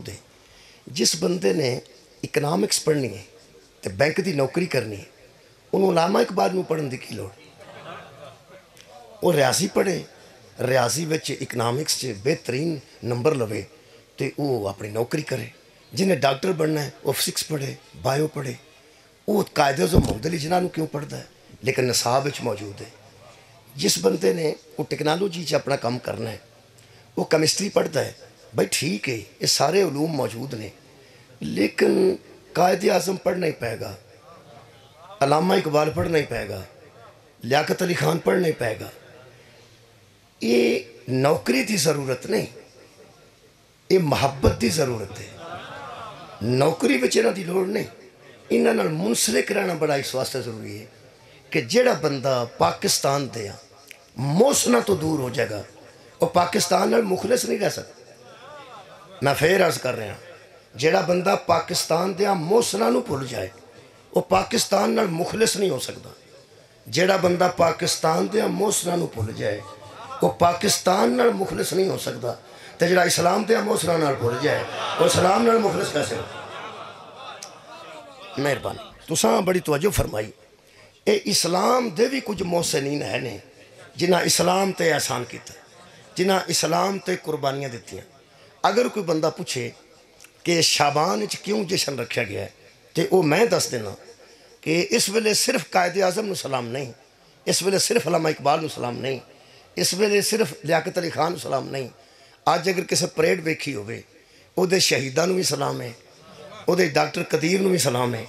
ਦੇ ਜਿਸ ਬੰਦੇ ਨੇ ਇਕਨੋਮਿਕਸ ਪੜ੍ਹਨੀ ਹੈ ਤੇ ਬੈਂਕ ਦੀ ਨੌਕਰੀ ਕਰਨੀ ਹੈ ਉਹਨੂੰ ਲਾਮਾ ਇਕਬਾਲ ਨੂੰ ਪੜ੍ਹਨ ਦੀ ਕੀ ਲੋੜ ਉਹ ਰਿਆਜ਼ੀ ਪੜ੍ਹੇ ਰਿਆਜ਼ੀ ਵਿੱਚ ਇਕਨੋਮਿਕਸ 'ਚ ਬਿਹਤਰੀਨ ਨੰਬਰ ਲਵੇ ਤੇ ਉਹ ਆਪਣੀ ਨੌਕਰੀ ਕਰੇ ਜਿਹਨੇ ਡਾਕਟਰ ਬਣਨਾ ਹੈ ਉਹ ਫਿਜ਼ਿਕਸ ਪੜ੍ਹੇ ਬਾਇਓ ਪੜ੍ਹੇ ਉਹ ਕਾਇਦੇ ਜ਼ੋ ਮੁਹਦਲੀ ਜਿਨ੍ਹਾਂ ਨੂੰ ਕਿਉਂ ਪੜ੍ਹਦਾ ਹੈ ਲੇਕਿਨ ਨਿਸਾਬ ਵਿੱਚ ਮੌਜੂਦ ਹੈ ਜਿਸ ਬੰਦੇ ਨੇ ਉਹ ਟੈਕਨੋਲੋਜੀ 'ਚ ਆਪਣਾ ਕੰਮ ਕਰਨਾ ਹੈ ਉਹ ਕੈਮਿਸਟਰੀ ਪੜ੍ਹਦਾ ਹੈ भाई ठीक है, ये सारे ूम मौजूद ने लेकिन कायद आज़म पढ़ना ही पाएगा अलामा इकबाल पढ़ना ही पाएगा लियाकत अली खान पढ़ना ही पाएगा ये नौकरी की ज़रूरत नहीं, ये मुहब्बत की ज़रूरत है। नौकरी बच्चे की लड़ नहीं, इन्हों मुंसलिक रहना बड़ा इस वास्ते ज़रूरी है कि जोड़ा बंदा पाकिस्तान दे मौसम तो दूर हो जाएगा, और पाकिस्तान मुखलिस नहीं रह सकता ਰਹਿ ਸਕਦਾ ਮੈਂ ਫੇਰ ਅਰਜ਼ ਕਰ ਰਿਹਾ ਜਿਹੜਾ ਬੰਦਾ ਪਾਕਿਸਤਾਨ ਦੇ ਆ ਮੋਸਨਾ ਨੂੰ ਭੁੱਲ ਜਾਏ ਉਹ ਪਾਕਿਸਤਾਨ ਨਾਲ ਮੁਖਲਸ ਨਹੀਂ ਹੋ ਸਕਦਾ ਜਿਹੜਾ ਬੰਦਾ ਪਾਕਿਸਤਾਨ ਦੇ ਆ ਮੋਸਨਾ ਨੂੰ ਭੁੱਲ ਜਾਏ ਉਹ ਪਾਕਿਸਤਾਨ ਨਾਲ ਮੁਖਲਸ ਨਹੀਂ ਹੋ ਸਕਦਾ ਤੇ ਜਿਹੜਾ ਇਸਲਾਮ ਦੇ ਆ ਮੋਸਨਾ ਨਾਲ ਭੁੱਲ ਜਾਏ ਉਹ ਇਸਲਾਮ ਨਾਲ ਮੁਖਲਸ ਕੈਸੇ ਹੋ ਮਿਹਰਬਾਨੀ ਤੁਸੀਂ ਬੜੀ ਤਵੱਜੋ ਫਰਮਾਈ ਇਹ ਇਸਲਾਮ ਦੇ ਵੀ ਕੁਝ ਮੋਹਸਨੀਨ ਹੈ ਨੇ ਜਿਨ੍ਹਾਂ ਇਸਲਾਮ ਤੇ ਆਸਾਨ ਕੀਤਾ ਜਿਨ੍ਹਾਂ ਇਸਲਾਮ ਤੇ ਕੁਰਬਾਨੀਆਂ ਦਿੱਤੀਆਂ ਅਗਰ ਕੋਈ ਬੰਦਾ ਪੁੱਛੇ ਕਿ ਸ਼ਾਬਾਨ ਵਿੱਚ ਕਿਉਂ ਜਸ਼ਨ ਰੱਖਿਆ ਗਿਆ ਹੈ ਤੇ ਉਹ ਮੈਂ ਦੱਸ ਦੇਣਾ ਕਿ ਇਸ ਵੇਲੇ ਸਿਰਫ ਕਾਇਦ ਆਜ਼ਮ ਨੂੰ ਸਲਾਮ ਨਹੀਂ ਇਸ ਵੇਲੇ ਸਿਰਫ ਅਲਾਮਾ ਇਕਬਾਲ ਨੂੰ ਸਲਾਮ ਨਹੀਂ ਇਸ ਵੇਲੇ ਸਿਰਫ ਲਿਆਕਤ ਅਲੀ ਖਾਨ ਨੂੰ ਸਲਾਮ ਨਹੀਂ ਅੱਜ ਅਗਰ ਕਿਸੇ ਪਰੇਡ ਵੇਖੀ ਹੋਵੇ ਉਹਦੇ ਸ਼ਹੀਦਾਂ ਨੂੰ ਵੀ ਸਲਾਮ ਹੈ ਉਹਦੇ ਡਾਕਟਰ ਕਦੀਰ ਨੂੰ ਵੀ ਸਲਾਮ ਹੈ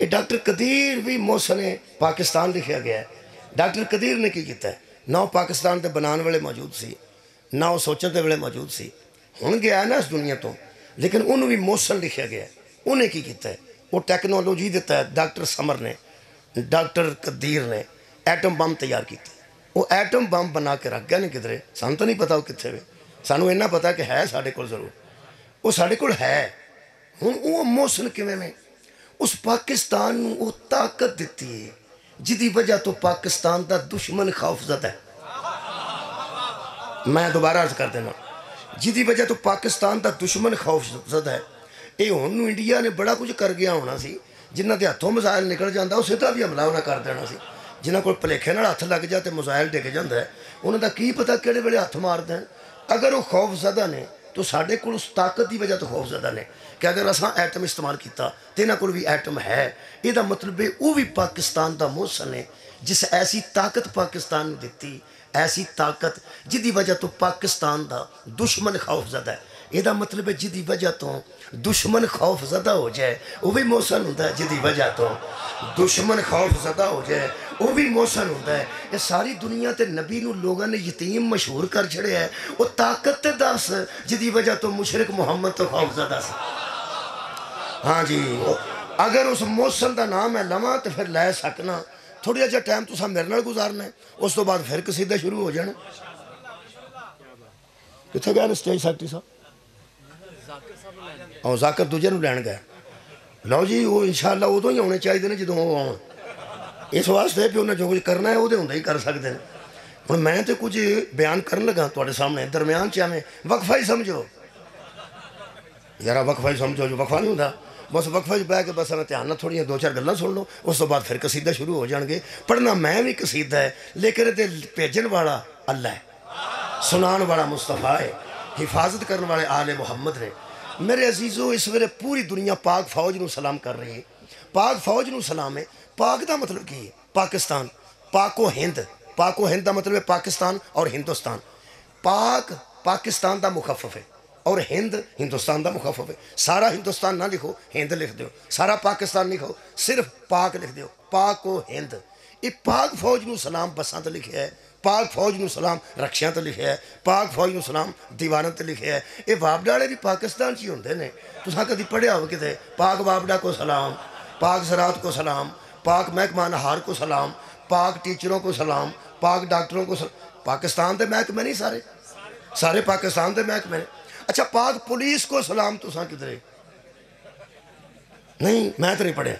ਇਹ ਡਾਕਟਰ ਕਦੀਰ ਵੀ ਮੋਸਨੇ ਪਾਕਿਸਤਾਨ ਲਿਖਿਆ ਗਿਆ ਹੈ ਡਾਕਟਰ ਕਦੀਰ ਨੇ ਕੀ ਕੀਤਾ ਨਾ ਉਹ ਪਾਕਿਸਤਾਨ ਦੇ ਬਣਾਉਣ ਵੇਲੇ ਮੌਜੂਦ ਸੀ ਨਾ ਉਹ ਸੋਚਣ ਦੇ ਵੇਲੇ ਮੌਜੂਦ ਸੀ ਹੁਣ ਗਿਆ ਨਾ ਇਸ ਦੁਨੀਆ ਤੋਂ ਲੇਕਿਨ ਉਹਨੂੰ ਵੀ ਮੋਸਨ ਲਿਖਿਆ ਗਿਆ ਉਹਨੇ ਕੀ ਕੀਤਾ ਉਹ ਟੈਕਨੋਲੋਜੀ ਦਿੱਤਾ ਹੈ ਡਾਕਟਰ ਸਮਰ ਨੇ ਡਾਕਟਰ ਕਦੀਰ ਨੇ ਐਟਮ ਬੰਬ ਤਿਆਰ ਕੀਤਾ ਉਹ ਐਟਮ ਬੰਬ ਬਣਾ ਕੇ ਰੱਖ ਗਿਆ ਨਹੀਂ ਕਿਧਰੇ ਸਾਨੂੰ ਤਾਂ ਨਹੀਂ ਪਤਾ ਉਹ ਕਿੱਥੇ ਵੇ ਸਾਨੂੰ ਇੰਨਾ ਪਤਾ ਕਿ ਹੈ ਸਾਡੇ ਕੋਲ ਜ਼ਰੂਰ ਉਹ ਸਾਡੇ ਕੋਲ ਹੈ ਹੁਣ ਉਹ ਮੋਸਨ ਕਿਵੇਂ ਨੇ ਉਸ ਪਾਕਿਸਤਾਨ ਨੂੰ ਉਹ ਤਾਕਤ ਦਿੱਤੀ ਹੈ ਜਿਹਦੀ ਵਜ੍ਹਾ ਤੋਂ ਪਾਕਿਸਤਾਨ ਦਾ ਦੁਸ਼ਮਣ ਖੌਫਜ਼ਦਾ ਹੈ ਮੈਂ ਦੁਬਾਰਾ ਅਰਜ਼ ਕਰ ਦੇਣਾ ਜਿਹਦੀ ਵਜ੍ਹਾ ਤੋਂ ਪਾਕਿਸਤਾਨ ਦਾ ਦੁਸ਼ਮਣ ਖੌਫਜ਼ਦਾ ਹੈ ਇਹ ਹੁਣ ਨੂੰ ਇੰਡੀਆ ਨੇ ਬੜਾ ਕੁਝ ਕਰ ਗਿਆ ਹੋਣਾ ਸੀ ਜਿਨ੍ਹਾਂ ਦੇ ਹੱਥੋਂ ਮਿਜ਼ਾਈਲ ਨਿਕਲ ਜਾਂਦਾ ਉਹ ਸਿੱਧਾ ਵੀ ਹਮਲਾ ਉਹਨਾਂ ਕਰ ਦੇਣਾ ਸੀ ਜਿਨ੍ਹਾਂ ਕੋਲ ਭਲੇਖੇ ਨਾਲ ਹੱਥ ਲੱਗ ਜਾ ਤੇ ਮਿਜ਼ਾਈਲ ਡਿੱਗ ਜਾਂਦਾ ਹੈ ਉਹਨਾਂ ਦਾ ਕੀ ਪਤਾ ਕਿਹੜੇ ਵੇਲੇ ਹੱਥ ਮਾਰ ਦੇਣ ਅਗਰ ਉਹ ਖੌਫਜ਼ਦਾ ਨੇ ਤਾਂ ਸਾਡੇ ਕੋਲ ਉਸ ਤਾਕਤ ਦੀ ਵਜ੍ਹਾ ਤੋਂ ਖੌਫਜ਼ਦਾ ਨੇ ਕਿ ਅਗਰ ਅਸਾਂ ਐਟਮ ਇਸਤੇਮਾਲ ਕੀਤਾ ਤੇ ਇਹਨਾਂ ਕੋਲ ਵੀ ਐਟਮ ਹੈ ਇਹਦਾ ਮਤਲਬ ਹੈ ਉਹ ਵੀ ਪਾਕਿਸਤਾਨ ਦਾ ਮੋਹਸਨ ਨੇ ਜਿਸ ਐਸੀ ਤਾਕਤ ਪਾਕਿਸਤਾਨ ਨੂੰ ਦਿੱਤੀ ਐਸੀ ਤਾਕਤ ਜਿਹਦੀ ਵਜ੍ਹਾ ਤੋਂ ਪਾਕਿਸਤਾਨ ਦਾ ਦੁਸ਼ਮਣ ਖੌਫਜ਼ਦਾ ਹੈ ਇਹਦਾ ਮਤਲਬ ਹੈ ਜਿਹਦੀ ਵਜ੍ਹਾ ਤੋਂ ਦੁਸ਼ਮਣ ਖੌਫਜ਼ਦਾ ਹੋ ਜਾਏ ਉਹ ਵੀ ਮੋਹਸਨ ਹੁੰਦਾ ਹੈ ਜਿਹਦੀ ਵਜ੍ਹਾ ਤੋਂ ਦੁਸ਼ਮਣ ਖੌਫਜ਼ਦਾ ਹੋ ਜਾਏ ਉਹ ਵੀ ਮੋਹਸਨ ਹੁੰਦਾ ਹੈ ਇਹ ਸਾਰੀ ਦੁਨੀਆ ਤੇ ਨਬੀ ਨੂੰ ਲੋਕਾਂ ਨੇ ਯਤੀਮ ਮਸ਼ਹੂਰ ਕਰ ਛੜਿਆ ਹੈ ਉਹ ਤਾਕਤ ਤੇ ਦੱਸ ਜਿਹਦੀ ਵਜ੍ਹਾ ਤੋਂ ਮੁਸ਼ਰਕ ਮੁਹੰਮਦ ਤੋਂ ਖੌਫਜ਼ਦਾ ਸੀ ਹਾਂ ਜੀ ਉਹ- ਅਗਰ ਉਸ ਮੋਹਸਨ ਦਾ ਨਾਮ ਹੈ ਲਵਾਂ ਤੇ ਫਿਰ ਲੈ ਸਕਣਾ ਥੋੜਾ ਜਿਹਾ ਟਾਈਮ ਤੁਸੀਂ ਮੇਰੇ ਨਾਲ ਗੁਜ਼ਾਰਨਾ ਹੈ ਉਸ ਤੋਂ ਬਾਅਦ ਫਿਰ ਕਸੀਦਾ ਸ਼ੁਰੂ ਹੋ ਜਾਣਾ ਕਿੱਥੇ ਗਏ ਨੇ ਸਟੇਜ ਸੈਕਟਰੀ ਸਾਹਿਬ ਉਹ ਜ਼ਾਕਰ ਦੂਜੇ ਨੂੰ ਲੈਣ ਗਏ ਲਓ ਜੀ ਉਹ ਇਨਸ਼ਾਅੱਲਾ ਉਦੋਂ ਹੀ ਆਉਣੇ ਚਾਹੀਦੇ ਨੇ ਜਦੋਂ ਉਹ ਆਉਣ ਇਸ ਵਾਸਤੇ ਵੀ ਉਹਨਾਂ ਜੋ ਕੁਝ ਕਰਨਾ ਹੈ ਉਹਦੇ ਹੁੰਦਾ ਹੀ ਕਰ ਸਕਦੇ ਨੇ ਹੁਣ ਮੈਂ ਤੇ ਕੁਝ ਬਿਆਨ ਕਰਨ ਲੱਗਾ ਤੁਹਾਡੇ ਸਾਹਮਣੇ ਦਰਮਿਆਨ ਚ ਐਵੇਂ ਵਕਫਾ ਹੀ ਸਮਝੋ ਯਾਰਾ ਵਕਫਾ ਹੀ ਸਮਝੋ ਜੋ ਵਕਫਾ ਨਹੀਂ ਹੁੰਦਾ ਬਸ ਵਕਫਾ 'ਚ ਬਹਿ ਕੇ ਬਸ ਮੈਂ ਧਿਆਨ ਨਾਲ ਥੋੜੀਆਂ ਦੋ ਚਾਰ ਗੱਲਾਂ ਸੁਣ ਲਓ ਉਸ ਤੋਂ ਬਾਅਦ ਫਿਰ ਕਸੀਦਾ ਸ਼ੁਰੂ ਹੋ ਜਾਣਗੇ ਪੜ੍ਹਨਾ ਮੈਂ ਵੀ ਕਸੀਦਾ ਹੈ ਲੇਕਿਨ ਇਹਦੇ ਭੇਜਣ ਵਾਲਾ ਅੱਲਾ ਹੈ ਸੁਣਾਉਣ ਵਾਲਾ ਮੁਸਤਫਾ ਹੈ ਹਿਫਾਜ਼ਤ ਕਰਨ ਵਾਲੇ ਆਲੇ ਮੁਹੰਮਦ ਨੇ ਮੇਰੇ ਅਜ਼ੀਜ਼ੋ ਇਸ ਵੇਲੇ ਪੂਰੀ ਦੁਨੀਆ ਪਾਕ ਫੌਜ ਨੂੰ ਸਲਾਮ ਕਰ ਰਹੀ ਹੈ ਪਾਕ ਫੌਜ ਨੂੰ ਸਲਾਮ ਹੈ ਪਾਕ ਦਾ ਮਤਲਬ ਕੀ ਹੈ ਪਾਕਿਸਤਾਨ ਪਾਕੋ ਹਿੰਦ ਪਾਕੋ ਹਿੰਦ ਦਾ ਮਤਲਬ ਹੈ ਪਾਕਿਸਤਾਨ ਔਰ ਹਿੰਦੁਸਤਾਨ ਪਾਕ ਪਾਕਿਸਤਾਨ ਦਾ ਮੁਖਫਫ ਹੈ और हिंद, हिंदुस्तान का मुखफ है सारा हिंदुस्तान ना लिखो, हिंद लिख दो सारा पाकिस्तान लिखो, सिर्फ़ पाक लिख दो पाक को हिंद। ये पाक फौज में सलाम बसा तो लिखे है। पाक फौज में सलाम रक्षा तो लिखे है। पाक फौज में सलाम दीवाना तो लिखे है। ये वापडा वाले भी पाकिस्तान ही होंगे ने। तुसा कभी पढ़िया हो कि पाक बाबडा को सलाम, पाक सरात को सलाम, पाक महकमा नहार को सलाम, पाक टीचरों को सलाम, पाक डॉक्टरों को सलाम। पाकिस्तान के महकमे नहीं सारे? सारे पाकिस्तान के महकमे ने। अच्छा पाक पुलिस को सलाम तो किधरे? नहीं, मैं तो नहीं पढ़िया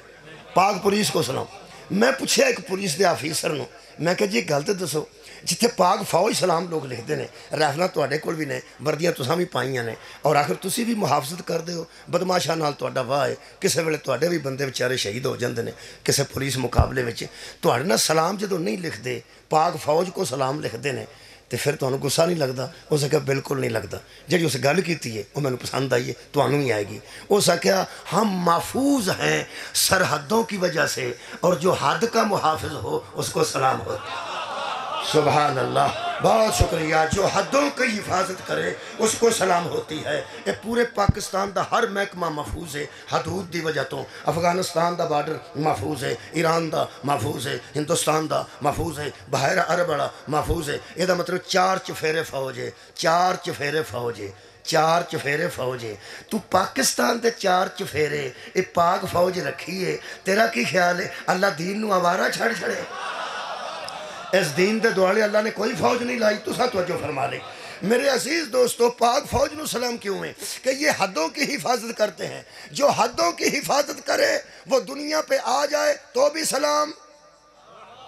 पाक पुलिस को सलाम। मैं पूछे एक पुलिस के आफिसर न, मैं क्या जी, गलत दसो जिथे पाक फौज सलाम लोग लिखते हैं रैफल थोड़े को भी ने, वर्दियाँ तुसा भी पाइं ने, और आखिर तुम भी मुहाफ़त करते हो, बदमाशा ना तो वाह है। किसी वेले थोड़े भी बंदे बेचारे शहीद हो जाते हैं किसी पुलिस मुकाबले में तो सलाम जो नहीं लिखते पाक फौज को सलाम लिखते हैं तो फिर तुम्हें गुस्सा नहीं लगता उस आख्या बिल्कुल नहीं लगता जी उस गल की है वह मैं पसंद आई है तो आएगी। उस आख्या हम महफूज हैं सरहदों की वजह से, और जो हद का मुहाफ़ हो, उसको सलाम हो। सुबह अल्लाह बहुत शुक्रिया, जो हदों की हिफाजत करे, उसको सलाम होती है। ये पूरे पाकिस्तान का हर महकमा महफूज है, हदूद की वजह तो। अफ़गानिस्तान का बार्डर महफूज है, ईरान का महफूज है, हिंदुस्तान का महफूज है, बाहर अरब वाला महफूज है। यदा मतलब चार चफेरे फौज है, चार चफेरे फौज है, चार चफेरे फौज है। तू पाकिस्तान के चार चफेरे ये पाक फौज रखी है। तेरा की ख्याल है? अल्लाह दीन आवारा छड़ छड़े। इस दीन के दुआले अल्लाह ने कोई फौज नहीं लाई, तुसा तवज्जो फरमा ले। मेरे अज़ीज़ दोस्तों, पाक फौज नु सलाम क्यों है कि ये हदों की हिफाजत करते हैं। जो हदों की हिफाजत करे, वो दुनिया पे आ जाए तो भी सलाम।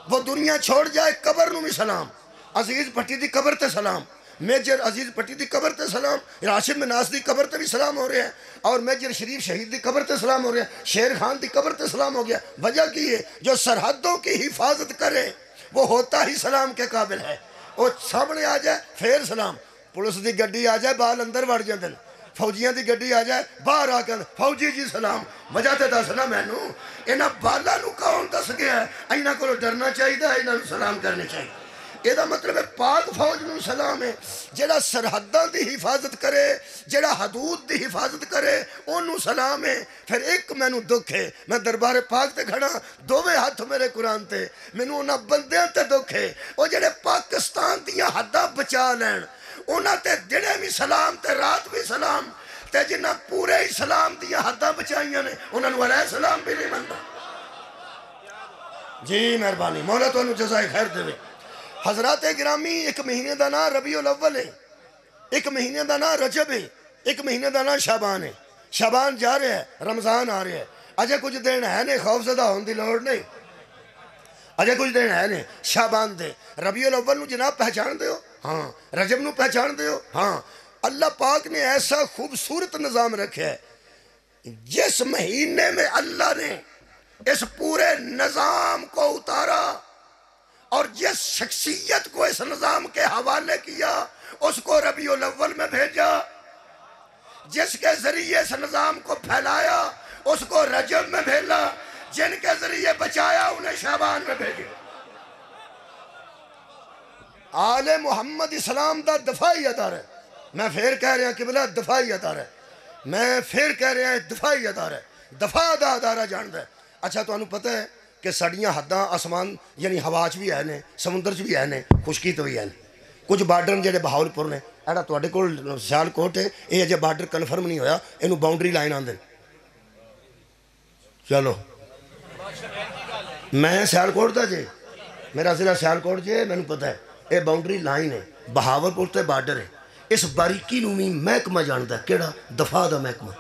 वो दुनिया छोड़ जाए, कबर नु भी सलाम। अज़ीज़ भट्टी की कबर ते सलाम। मेजर अज़ीज़ भट्टी की कबर ते सलाम। राशिद मिनास की कबर ते भी सलाम हो रहे हैं। और मेजर शरीफ शहीद की कबर ते सलाम हो रहे हैं। शेर खान की कबर ते सलाम हो गया। वजह की है? जो सरहदों की हिफाजत करे वो होता ही सलाम के काबिल है वो सामने आ जाए फिर सलाम पुलिस की गड्डी आ जाए बाल अंदर वड़ जाते हैं फौजियां की गड्डी आ जाए बाहर आकर फौजी जी सलाम मजा तो दस ना मैनू इन्होंने बालों ਨੂੰ ਕੌਣ ਦੱਸ ਗਿਆ ਇਹਨਾਂ ਕੋਲੋਂ ਡਰਨਾ ਚਾਹੀਦਾ ਇਹਨਾਂ ਨੂੰ ਸਲਾਮ ਕਰਨੇ ਚਾਹੀਦੇ ਇਹਦਾ ਮਤਲਬ ਹੈ ਪਾਕ ਫੌਜ ਨੂੰ ਸਲਾਮ ਹੈ ਜਿਹੜਾ ਸਰਹੱਦਾਂ ਦੀ ਹਿਫਾਜ਼ਤ ਕਰੇ ਜਿਹੜਾ ਹਦੂਦ ਦੀ ਹਿਫਾਜ਼ਤ ਕਰੇ ਉਹਨੂੰ ਸਲਾਮ ਹੈ ਫਿਰ ਇੱਕ ਮੈਨੂੰ ਦੁੱਖ ਹੈ ਮੈਂ ਦਰਬਾਰੇ ਪਾਕ ਤੇ ਖੜਾ ਦੋਵੇਂ ਹੱਥ ਮੇਰੇ ਕੁਰਾਨ ਤੇ ਮੈਨੂੰ ਉਹਨਾਂ ਬੰਦਿਆਂ ਤੇ ਦੁੱਖ ਹੈ ਉਹ ਜਿਹੜੇ ਪਾਕਿਸਤਾਨ ਦੀਆਂ ਹੱਦਾਂ ਬਚਾ ਲੈਣ ਉਹਨਾਂ ਤੇ ਜਿਹੜੇ ਵੀ ਸਲਾਮ ਤੇ ਰਾਤ ਵੀ ਸਲਾਮ ਤੇ ਜਿਨ੍ਹਾਂ ਪੂਰੇ ਇਸਲਾਮ ਦੀਆਂ ਹੱਦਾਂ ਬਚਾਈਆਂ ਨੇ ਉਹਨਾਂ ਨੂੰ ਅਲੈਹ ਸਲਾਮ ਵੀ ਨਹੀਂ ਮੰਨਦਾ ਜੀ ਮਿਹਰਬਾਨੀ ਮੌਲਾ ਤੁਹਾਨੂੰ ਜਜ਼ਾਏ ਖੈਰ ਦੇਵੇ हजरात ग्रामी, एक महीने का ना रबी उल अव्वल है। एक महीने का ना रजब है। एक महीने का ना शाबान है। शाबान जा रहा है, रमज़ान आ रहा है। अजय कुछ दिन है नहीं खौफजदा होने की लड़ नहीं। अजय कुछ दिन है ने शाबान दे। रबी उल अव्वल जनाब पहचान दो हाँ रजब न पहचान दो हाँ अल्लाह पाक ने ऐसा खूबसूरत निज़ाम रखे है, जिस महीने में अल्लाह ने इस पूरे निज़ाम को उतारा और जिस शख्सियत को इस निज़ाम के हवाले किया, उसको रबी अव्वल में भेजा। जिसके ज़रिए इस निज़ाम को फैलाया, उसको रजब में भेजा। जिनके ज़रिए बचाया, उन्हें शाबान में भेजे। आले मोहम्मद इस्लाम का दफाई अदार। है मैं फिर कह रहा कि बोला दफाई अदार। है मैं फिर कह रहा दफाई अदार। है दफ़ा का अदारा जानता है अच्छा तो पता है ਕਿ ਸਾਡੀਆਂ ਹੱਦਾਂ ਅਸਮਾਨ ਯਾਨੀ ਹਵਾ 'ਚ ਵੀ ਹੈ ਨੇ ਸਮੁੰਦਰ 'ਚ ਵੀ ਹੈ ਨੇ ਖੁਸ਼ਕੀ ਤੇ ਵੀ ਹੈ ਨੇ ਕੁਝ ਬਾਰਡਰ ਜਿਹੜੇ ਬਹਾਵਲਪੁਰ ਨੇ ਇਹੜਾ ਤੁਹਾਡੇ ਕੋਲ ਸਿਆਲਕੋਟ ਹੈ ਇਹ ਅਜੇ ਬਾਰਡਰ ਕਨਫਰਮ ਨਹੀਂ ਹੋਇਆ ਇਹਨੂੰ ਬਾਉਂਡਰੀ ਲਾਈਨ ਆਂਦੇ ਨੇ ਚਲੋ ਮੈਂ ਸਿਆਲਕੋਟ ਦਾ ਜੇ ਮੇਰਾ ਜ਼ਿਲ੍ਹਾ ਸਿਆਲਕੋਟ ਜੇ ਮੈਨੂੰ ਪਤਾ ਹੈ ਇਹ ਬਾਉਂਡਰੀ ਲਾਈਨ ਹੈ ਬਹਾਵਲਪੁਰ ਤੇ ਬਾਰਡਰ ਹੈ ਇਸ ਬਾਰੀਕੀ ਨੂੰ ਵੀ ਮਹਿਕਮਾ ਜਾਣਦਾ ਕਿਹੜਾ ਦਫਾ ਦਾ ਮਹਿਕਮਾ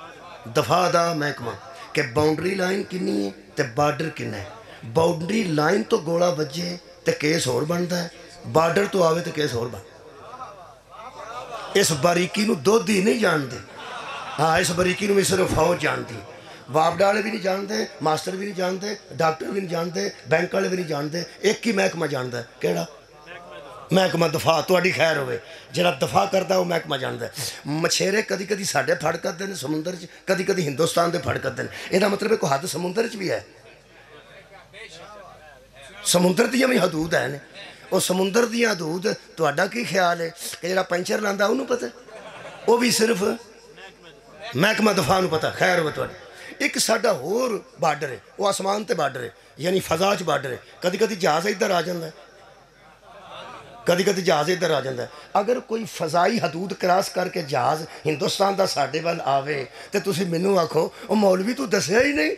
ਦਫਾ ਦਾ ਮਹਿਕਮਾ ਕਿ ਬਾਉਂਡਰੀ ਲਾਈਨ ਕਿੰਨੀ ਹੈ ਤੇ ਬਾਰਡਰ ਕਿੰਨਾ ਹੈ ਬਾਉਂਡਰੀ ਲਾਈਨ ਤੋਂ ਗੋਲਾ ਵੱਜੇ ਤੇ ਕੇਸ ਹੋਰ ਬਣਦਾ ਹੈ ਬਾਰਡਰ ਤੋਂ ਆਵੇ ਤੇ ਕੇਸ ਹੋਰ ਬਣ ਇਸ ਬਾਰੀਕੀ ਨੂੰ ਦੁੱਧ ਹੀ ਨਹੀਂ ਜਾਣਦੇ ਹਾਂ ਇਸ ਬਾਰੀਕੀ ਨੂੰ ਵੀ ਸਿਰਫ ਫੌਜ ਜਾਣਦੀ ਹੈ ਵਾਪਡਾ ਵਾਲੇ ਵੀ ਨਹੀਂ ਜਾਣਦੇ ਮਾਸਟਰ ਵੀ ਨਹੀਂ ਜਾਣਦੇ ਡਾਕਟਰ ਵੀ ਨਹੀਂ ਜਾਣਦੇ ਬੈਂਕ ਵਾਲੇ ਵੀ ਨਹੀਂ ਜਾਣਦੇ ਇੱਕ ਹੀ ਮਹਿਕਮਾ ਜਾਣਦਾ ਹੈ। ਕਿਹੜਾ ਮਹਿਕਮਾ ਦਫਾ ਤੁਹਾਡੀ ਖੈਰ ਹੋਵੇ ਜਿਹੜਾ ਦਫਾ ਕਰਦਾ ਉਹ ਮਹਿਕਮਾ ਜਾਣਦਾ ਹੈ। ਮਛੇਰੇ ਕਦੀ ਕਦੀ ਸਾਡੇ ਫੜ ਕਰਦੇ ਨੇ ਸਮੁੰਦਰ 'ਚ ਕਦੀ ਕਦੀ ਹਿੰਦੁਸਤਾਨ ਦੇ ਫੜ ਕਰਦੇ ਨੇ ਇਹਦਾ ਮਤਲਬ ਹੈ ਕੋਈ ਹੱਦ ਸਮੁੰਦਰ 'ਚ ਵੀ ਹੈ ਸਮੁੰਦਰ ਦੀਆਂ ਵੀ ਹਦੂਦ ਹੈ ਨੇ ਉਹ ਸਮੁੰਦਰ ਦੀਆਂ ਹਦੂਦ ਤੁਹਾਡਾ ਕੀ ਖਿਆਲ ਹੈ ਕਿ ਜਿਹੜਾ ਪੈਂਚਰ ਲਾਂਦਾ ਉਹਨੂੰ ਪਤਾ ਉਹ ਵੀ ਸਿਰਫ ਮਹਿਕਮਾ ਦਫਾ ਨੂੰ ਪਤਾ ਖੈਰ ਹੋਵੇ ਤੁਹਾਡੀ ਇੱਕ ਸਾਡਾ ਹੋਰ ਬਾਰਡਰ ਹੈ ਉਹ ਆਸਮਾਨ ਤੇ ਬਾਰਡਰ ਹੈ ਯਾਨੀ ਫਜ਼ਾ 'ਚ ਬਾਰਡਰ ਹੈ ਕਦੀ ਕਦੀ ਜਹਾਜ਼ ਇੱਧਰ ਆ ਜਾਂਦਾ ਹੈ ਕਦੀ ਕਦੀ ਜਹਾਜ਼ ਇੱਧਰ ਆ ਜਾਂਦਾ ਹੈ। ਅਗਰ ਕੋਈ ਫਜ਼ਾਈ ਹਦੂਦ ਕ੍ਰਾਸ ਕਰਕੇ ਜਹਾਜ਼ ਹਿੰਦੁਸਤਾਨ ਦਾ ਸਾਡੇ ਵੱਲ ਆਵੇ ਤੇ ਤੁਸੀਂ ਮੈਨੂੰ ਆਖੋ ਉਹ ਮੌਲਵੀ ਤੂੰ ਦੱਸਿਆ ਹੀ ਨਹੀਂ ਵੇ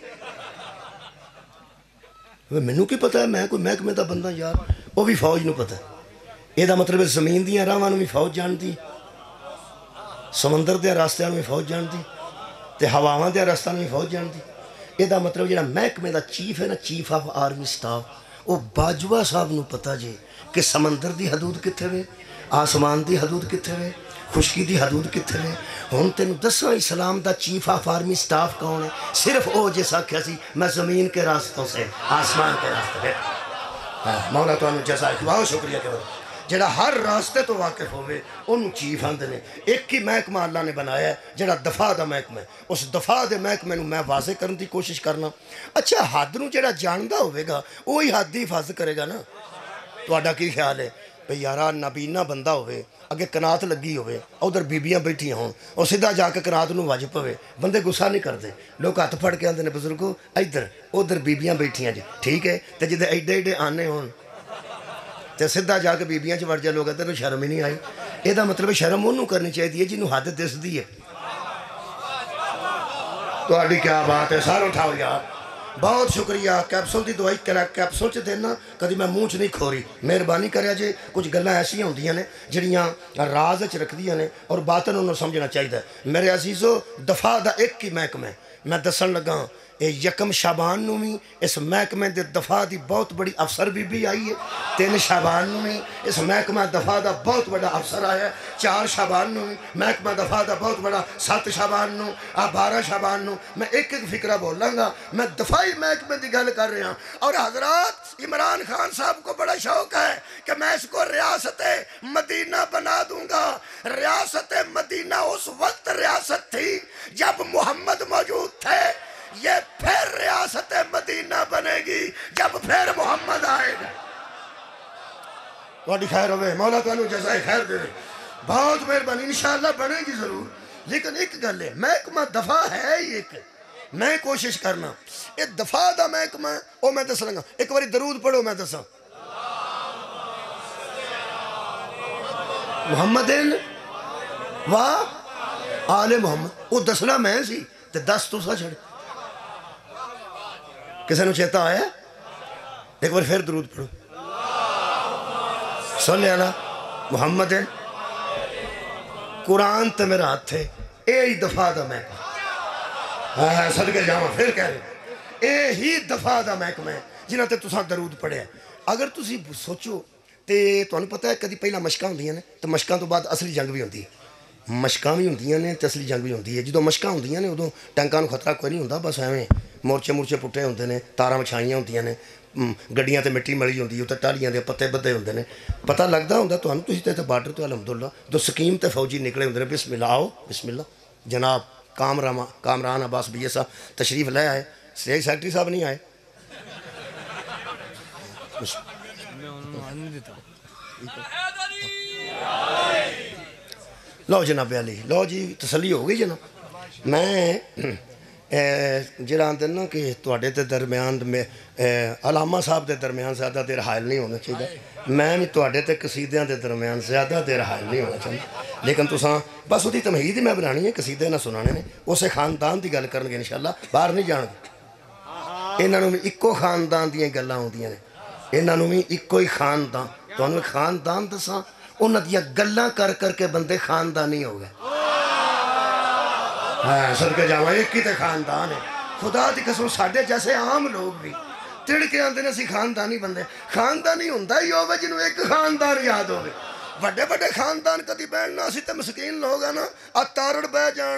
ਮੈਨੂੰ ਕੀ ਪਤਾ ਹੈ ਮੈਂ ਕੋਈ ਮਹਿਕਮੇ ਦਾ ਬੰਦਾ ਯਾਰ ਉਹ ਵੀ ਫੌਜ ਨੂੰ ਪਤਾ ਹੈ। ਇਹਦਾ ਮਤਲਬ ਹੈ ਜ਼ਮੀਨ ਦੀਆਂ ਰਾਹਾਂ ਨੂੰ ਵੀ ਫੌਜ ਜਾਣਦੀ ਹੈ। ਸਮੁੰਦਰ ਦੇ ਰਸਤਿਆਂ ਨੂੰ ਵੀ ਫੌਜ ਜਾਣਦੀ ਤੇ ਹਵਾਵਾਂ ਦੇ ਰਸਤਿਆਂ ਨੂੰ ਵੀ ਫੌਜ ਜਾਣਦੀ ਇਹਦਾ ਮਤਲਬ ਜਿਹੜਾ ਮਹਿਕਮੇ ਦਾ ਚੀਫ ਹੈ ਨਾ ਚੀਫ ਆਫ ਆਰਮੀ ਸਟਾਫ ਉਹ ਬਾਜਵਾ ਸਾਹਿਬ ਨੂੰ ਪਤਾ ਜੇ ਕਿ ਸਮੁੰਦਰ ਦੀ ਹਦੂਦ ਕਿੱਥੇ ਵੇ ਆਸਮਾਨ ਦੀ ਹਦੂਦ ਕਿੱਥੇ ਵੇ ਖੁਸ਼ਕੀ ਦੀ ਹਦੂਦ ਕਿੱਥੇ ਵੇ ਹੁਣ ਤੈਨੂੰ ਦੱਸਾਂ ਇਸਲਾਮ ਦਾ ਚੀਫ ਆਫ ਆਰਮੀ ਸਟਾਫ ਕੌਣ ਹੈ ਸਿਰਫ ਉਹ ਜਿਸ ਆਖਿਆ ਸੀ ਮੈਂ ਜ਼ਮੀਨ ਕੇ ਰਾਸਤੋਂ ਸੇ ਆਸਮਾਨ ਕੇ ਰਾਸਤੇ ਹਾਂ ਮੌਲਾ ਤੁਹਾਨੂੰ ਜਜ਼ਾ ਬਹੁਤ ਸ਼ੁਕਰੀਆ ਕਰੋ ਜਿਹੜਾ ਹਰ ਰਾਸਤੇ ਤੋਂ ਵਾਕਿਫ ਹੋਵੇ ਉਹਨੂੰ ਚੀਫ ਆਂਦੇ ਨੇ ਇੱਕ ਹੀ ਮਹਿਕਮਾ ਅੱਲਾ ਨੇ ਬਣਾਇਆ ਹੈ, ਜਿਹੜਾ ਦਫਾ ਦਾ ਮਹਿਕਮਾ ਹੈ। ਉਸ ਦਫਾ ਦੇ ਮਹਿਕਮੇ ਨੂੰ ਮੈਂ ਵਾਜ਼ੇ ਕਰਨ ਦੀ ਕੋਸ਼ਿਸ਼ ਕਰਨਾ ਅੱਛਾ ਹੱਦ ਨੂੰ ਜਿਹੜਾ ਜਾਣਦਾ ਹੋਵੇਗਾ ਉਹ ਹੀ ਹੱਦ ਦੀ ਹਿਫਾਜ਼ਤ ਕਰੇਗਾ ਨਾ ਤੁਹਾਡਾ ਕੀ ਖਿਆਲ ਹੈ ਭਈ ਯਾਰਾ ਨਬੀਨਾ ਬੰਦਾ ਹੋਵੇ ਅੱਗੇ ਕਨਾਤ ਲੱਗੀ ਹੋਵੇ ਉਧਰ ਬੀਬੀਆਂ ਬੈਠੀਆਂ ਹੋਣ ਉਹ ਸਿੱਧਾ ਜਾ ਕੇ ਕਨਾਤ ਨੂੰ ਵਜ ਪਵੇ ਬੰਦੇ ਗੁੱਸਾ ਨਹੀਂ ਕਰਦੇ ਲੋਕ ਹੱਥ ਫੜ ਕੇ ਆਉਂਦੇ ਨੇ ਬਜ਼ੁਰਗੋ ਇੱਧਰ ਉਧਰ ਬੀਬੀਆਂ ਬੈਠੀਆਂ ਜੀ ਠੀਕ ਹੈ ਤੇ ਜਿਹਦੇ ਐਡੇ ਐਡੇ ਆਨੇ ਹੋਣ ਤੇ ਸਿੱਧਾ ਜਾ ਕੇ ਬੀਬੀਆਂ 'ਚ ਵੜ ਜਾ ਲੋਕ ਤੈਨੂੰ ਸ਼ਰਮ ਹੀ ਨਹੀਂ ਆਈ ਇਹਦਾ ਮਤਲਬ ਸ਼ਰਮ ਉਹਨੂੰ ਕਰਨੀ ਚਾਹੀਦੀ ਹੈ ਜਿਹਨੂੰ ਹੱਦ ਦਿਸਦੀ ਹੈ ਤੁਹਾਡੀ ਕੀ ਬਾਤ ਹੈ ਸਾਰੋਂ ਉਠਾਓ ਯਾਰ ਬਹੁਤ ਸ਼ੁਕਰੀਆ ਕੈਪਸੂਲ ਦੀ ਦਵਾਈ ਕਰਾ ਕੈਪਸੂਲ ਚ ਦੇਣਾ ਕਦੀ ਮੈਂ ਮੂੰਹ ਚ ਨਹੀਂ ਖੋਰੀ ਮਿਹਰਬਾਨੀ ਕਰਿਆ ਜੇ ਕੁਝ ਗੱਲਾਂ ਐਸੀਆਂ ਹੁੰਦੀਆਂ ਨੇ ਜਿਹੜੀਆਂ ਰਾਜ਼ ਚ ਰੱਖਦੀਆਂ ਨੇ ਔਰ ਬਾਤਨ ਉਹਨੂੰ ਸਮਝਣਾ ਚਾਹੀਦਾ ਹੈ। ਮੇਰੇ ਅਜ਼ੀਜ਼ੋ ਦਫਾ ਦਾ ਇੱਕ ਹੀ ਮਹਿਕਮਾ ਹੈ मैं दसन लगा ये यकम शाबान में भी इस महकमे के दफ़ा की बहुत बड़ी अफसर बीबी आई है। तीन शाबान में भी इस महकमा दफ़ा का बहुत बड़ा अफसर आया। चार शाबान में भी महकमा दफ़ा का बहुत बड़ा सत्त शाबान आ बारह शाबान मैं एक एक फिक्रा बोलांगा, मैं दफाई महकमे की गल कर रहा। और हजरात इमरान खान साहब को बड़ा शौक है कि मैं इसको रियासत मदीना बना दूँगा। रियासत मदीना उस वक्त रियासत थी जब मोहम्मद मौजूद थे, ये फिर रियासत मदीना बनेगी जब फिर मोहम्मद आएगा। थोड़ी खैर हो मौला तुम जैसा खैर दे। बहुत मेहरबानी इंशाला बनेगी ज़रूर। लेकिन एक गल है, महकमा दफ़ा है ही एक। मैं कोशिश करना ये दफ़ा का महकमा वह मैं दस लगा, एक बार दरूद पढ़ो, मैं दसा मुहम्मद वाह आले मुहम्मद वो दसना मैं सी। ਤੇ ਦੱਸ ਤੂੰ ਸਾ ਛੱਡ ਕਿਸੇ ਨੂੰ ਚੇਤਾ ਆਇਆ ਇੱਕ ਵਾਰ ਫਿਰ ਦਰੂਦ ਪੜੋ ਸੱਲੇ ਅਲਾ ਮੁਹੰਮਦ ਹੈ ਕੁਰਾਨ ਤੇ ਮੇਰਾ ਹੱਥ ਹੈ ਇਹ ਹੀ ਦਫਾ ਦਾ ਮਹਿਕਮਾ ਹਾਂ ਸਦਕੇ ਜਾਵਾਂ ਫਿਰ ਕਹਿ ਰਹੇ ਇਹ ਹੀ ਦਫਾ ਦਾ ਮਹਿਕਮਾ ਹੈ ਜਿਨ੍ਹਾਂ ਤੇ ਤੁਸੀਂ ਦਰੂਦ ਪੜਿਆ ਅਗਰ ਤੁਸੀਂ ਸੋਚੋ ਤੇ ਤੁਹਾਨੂੰ ਪਤਾ ਹੈ ਕਦੀ ਪਹਿਲਾਂ ਮਸ਼ਕਾਂ ਹੁੰਦੀਆਂ ਨੇ ਤੇ ਮਸ਼ਕਾਂ ਤੋਂ ਬਾਅਦ ਅਸਲੀ ਜੰਗ ਵੀ ਹੁੰਦੀ ਹੈ ਮਸ਼ਕਾਂ ਵੀ ਹੁੰਦੀਆਂ ਨੇ ਤੇ ਅਸਲੀ ਜੰਗ ਵੀ ਹੁੰਦੀ ਹੈ ਜਦੋਂ ਮਸ਼ਕਾਂ ਹੁੰਦੀਆਂ ਨੇ ਉਦੋਂ ਟੈਂਕਾਂ ਨੂੰ ਖਤਰਾ ਕੋਈ ਨਹੀਂ ਹੁੰਦਾ ਬਸ ਐਵੇਂ ਮੋਰਚੇ ਮੋਰਚੇ ਪੁੱਟੇ ਹੁੰਦੇ ਨੇ ਤਾਰਾਂ ਵਿਛਾਈਆਂ ਹੁੰਦੀਆਂ ਨੇ ਗੱਡੀਆਂ ਤੇ ਮਿੱਟੀ ਮਲੀ ਹੁੰਦੀ ਉੱਤੇ ਟਾਲੀਆਂ ਦੇ ਪੱਤੇ ਬੱਦੇ ਹੁੰਦੇ ਨੇ ਪਤਾ ਲੱਗਦਾ ਹੁੰਦਾ ਤੁਹਾਨੂੰ ਤੁਸੀਂ ਤੇ ਬਾਰਡਰ ਤੋਂ ਅਲਹਮਦੁਲਿਲਾ ਦੋ ਸਕੀਮ ਤੇ ਫੌਜੀ ਨਿਕਲੇ ਹੁੰਦੇ ਨੇ ਬਿਸਮਿਲ੍ਲਾ ਆਓ ਬਿਸਮਿਲ੍ਲਾ ਜਨਾਬ ਕਾਮਰਾਮਾ ਕਾਮਰਾਨ ਅਬਾਸ ਬੀਏ ਸਾਹਿਬ ਤਸ਼ਰੀਫ ਲੈ ਆਏ ਸਟੇਜ ਸੈਕਟਰੀ ਸਾਹਿਬ ਨਹੀਂ ਆਏ ਮੈਂ ਉਹਨਾਂ ਨੂੰ ਆਣ ਨਹੀਂ ਦਿੱਤਾ ਲਓ ਜਨਾਬ ਅਲੀ ਲਓ ਜੀ ਤਸੱਲੀ ਹੋ ਗਈ ਜਨਾਬ ਮੈਂ ਅਹ, ਜਿਹੜਾ ਆਂਦੇ ਨਾ ਕਿ ਤੁਹਾਡੇ ਤੇ ਦਰਮਿਆਨ ਮੇ ਅਹ, ਅਲਾਮਾ ਸਾਹਿਬ ਦੇ ਦਰਮਿਆਨ ਜ਼ਿਆਦਾ ਦੇਰ ਹਾਇਲ ਨਹੀਂ ਹੋਣਾ ਚਾਹੀਦਾ ਮੈਂ ਵੀ ਤੁਹਾਡੇ ਤੇ ਕਸੀਦਿਆਂ ਦੇ ਦਰਮਿਆਨ ਜ਼ਿਆਦਾ ਦੇਰ ਹਾਇਲ ਨਹੀਂ ਹੋਣਾ ਚਾਹੁੰਦਾ ਲੇਕਿਨ ਤੁਸੀਂ ਬਸ ਉਹਦੀ ਤਮਹੀਦ ਹੀ ਮੈਂ ਬਣਾਣੀ ਹੈ ਕਸੀਦੇ ਨਾ ਸੁਣਾਣੇ ਨੇ ਉਸੇ ਖਾਨਦਾਨ ਦੀ ਗੱਲ ਕਰਨਗੇ ਇਨਸ਼ਾਅੱਲਾ ਬਾਹਰ ਨਹੀਂ ਜਾਣਗੇ ਇਹਨਾਂ ਨੂੰ ਵੀ ਇੱਕੋ ਖਾਨਦਾਨ ਦੀਆਂ ਗੱਲਾਂ ਆਉਂਦੀਆਂ ਨੇ ਇਹਨਾਂ ਨੂੰ ਵੀ ਇੱਕੋ ਹੀ ਖਾਨਦਾਨ ਤੁਹਾਨੂੰ ਇੱਕ ਖਾਨਦਾਨ ਦੱਸਾਂ उन्होंने गल् कर करके बंदे खानदानी हो गए। हाँ जावा, एक ही तो खानदान है। खुदा की कसम, साढ़े जैसे आम लोग भी। तिड़के आते हैं असं खानदानी बंदे। खानदानी होंगे ही होगा जिन्होंने एक खानदान याद हो वे वे खानदान कभी बहन ना, असं तो मसकीन लोग हैं ना, आ तारड़ बह जाए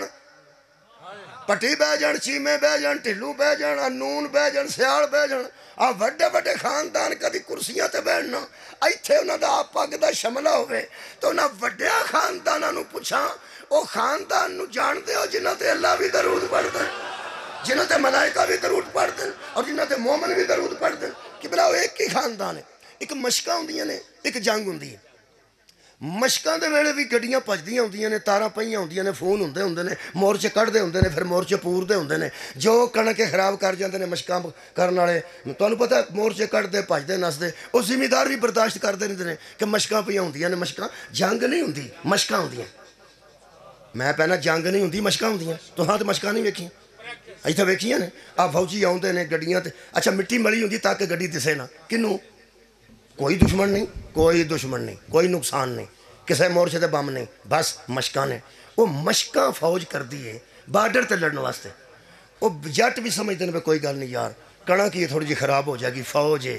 ਪੱਟੀ ਬਹਿ ਜਾਣ ਚੀਮੇ ਬਹਿ ਜਾਣ ਢਿੱਲੂ ਬਹਿ ਜਾਣ ਆ ਨੂਨ ਬਹਿ ਜਾਣ ਸਿਆਲ ਬਹਿ ਜਾਣ ਆ ਵੱਡੇ ਵੱਡੇ ਖਾਨਦਾਨ ਕਦੀ ਕੁਰਸੀਆਂ ਤੇ ਬੈਠਣਾ ਇੱਥੇ ਉਹਨਾਂ ਦਾ ਆਪ ਪੱਗ ਦਾ ਸ਼ਮਲਾ ਹੋਵੇ ਤਾਂ ਉਹਨਾਂ ਵੱਡਿਆਂ ਖਾਨਦਾਨਾਂ ਨੂੰ ਪੁੱਛਾਂ ਉਹ ਖਾਨਦਾਨ ਨੂੰ ਜਾਣਦੇ ਹੋ ਜਿਨ੍ਹਾਂ ਤੇ ਅੱਲਾ ਵੀ ਦਰੂਦ ਪੜਦਾ ਹੈ ਜਿਨ੍ਹਾਂ ਤੇ ਮਲਾਇਕਾ ਵੀ ਦਰੂਦ ਪੜਦੇ ਨੇ ਔਰ ਜਿਨ੍ਹਾਂ ਤੇ ਮੂਮਨ ਵੀ ਦਰੂਦ ਪੜਦੇ ਨੇ ਕਿ ਬਲਾ ਉਹ ਇੱਕ ਹੀ ਖਾਨਦਾਨ ਹੈ ਇੱਕ ਮਸ਼ਕਾਂ ਹੁੰਦੀਆਂ ਨੇ ਇੱਕ ਜੰਗ ਹੁੰਦੀ ਹੈ ਮਸ਼ਕਾਂ ਦੇ ਵੇਲੇ ਵੀ ਗੱਡੀਆਂ ਭੱਜਦੀਆਂ ਹੁੰਦੀਆਂ ਨੇ ਤਾਰਾਂ ਪਈਆਂ ਹੁੰਦੀਆਂ ਨੇ ਫੋਨ ਹੁੰਦੇ ਹੁੰਦੇ ਨੇ ਮੋਰਚੇ ਕੱਢਦੇ ਹੁੰਦੇ ਨੇ ਫਿਰ ਮੋਰਚੇ ਪੂਰਦੇ ਹੁੰਦੇ ਨੇ ਜੋ ਕਣਕ ਖਰਾਬ ਕਰ ਜਾਂਦੇ ਨੇ ਮਸ਼ਕਾਂ ਕਰਨ ਵਾਲੇ ਤੁਹਾਨੂੰ ਪਤਾ ਮੋਰਚੇ ਕੱਢਦੇ ਭੱਜਦੇ ਨੱਸਦੇ ਉਹ ਜ਼ਿਮੀਦਾਰ ਵੀ ਬਰਦਾਸ਼ਤ ਕਰਦੇ ਰਹਿੰਦੇ ਨੇ ਕਿ ਮਸ਼ਕਾਂ ਪਈਆਂ ਹੁੰਦੀਆਂ ਨੇ ਮਸ਼ਕਾਂ ਜੰਗ ਨਹੀਂ ਹੁੰਦੀ ਮਸ਼ਕਾਂ ਹੁੰਦੀਆਂ ਮੈਂ ਪਹਿਲਾਂ ਜੰਗ ਨਹੀਂ ਹੁੰਦੀ ਮਸ਼ਕਾਂ ਹੁੰਦੀਆਂ ਤੁਹਾਂ ਤੇ ਮਸ਼ਕਾਂ ਨਹੀਂ ਵੇਖੀਆਂ ਇੱਥੇ ਵੇਖੀਆਂ ਨੇ ਆ ਫੌਜੀ ਆਉਂਦੇ ਨੇ ਗੱਡੀਆਂ ਤੇ ਅੱਛਾ ਮਿੱਟੀ ਮਲੀ ਹੁੰਦੀ ਤਾਂ ਕਿ ਗੱਡੀ ਦਿਸੇ ਨਾ ਕਿਨੂੰ ਕੋਈ ਦੁਸ਼ਮਣ ਨਹੀਂ कोई दुश्मन नहीं, कोई नुकसान नहीं, किसी मोर्चे से बम नहीं, बस मशकां ने। वो मशकां फौज कर दी है बार्डर से लड़न वास्ते। वो जट भी समझते हैं कोई गल नहीं यार कणक ही थोड़ी जी खराब हो जाएगी, फौज है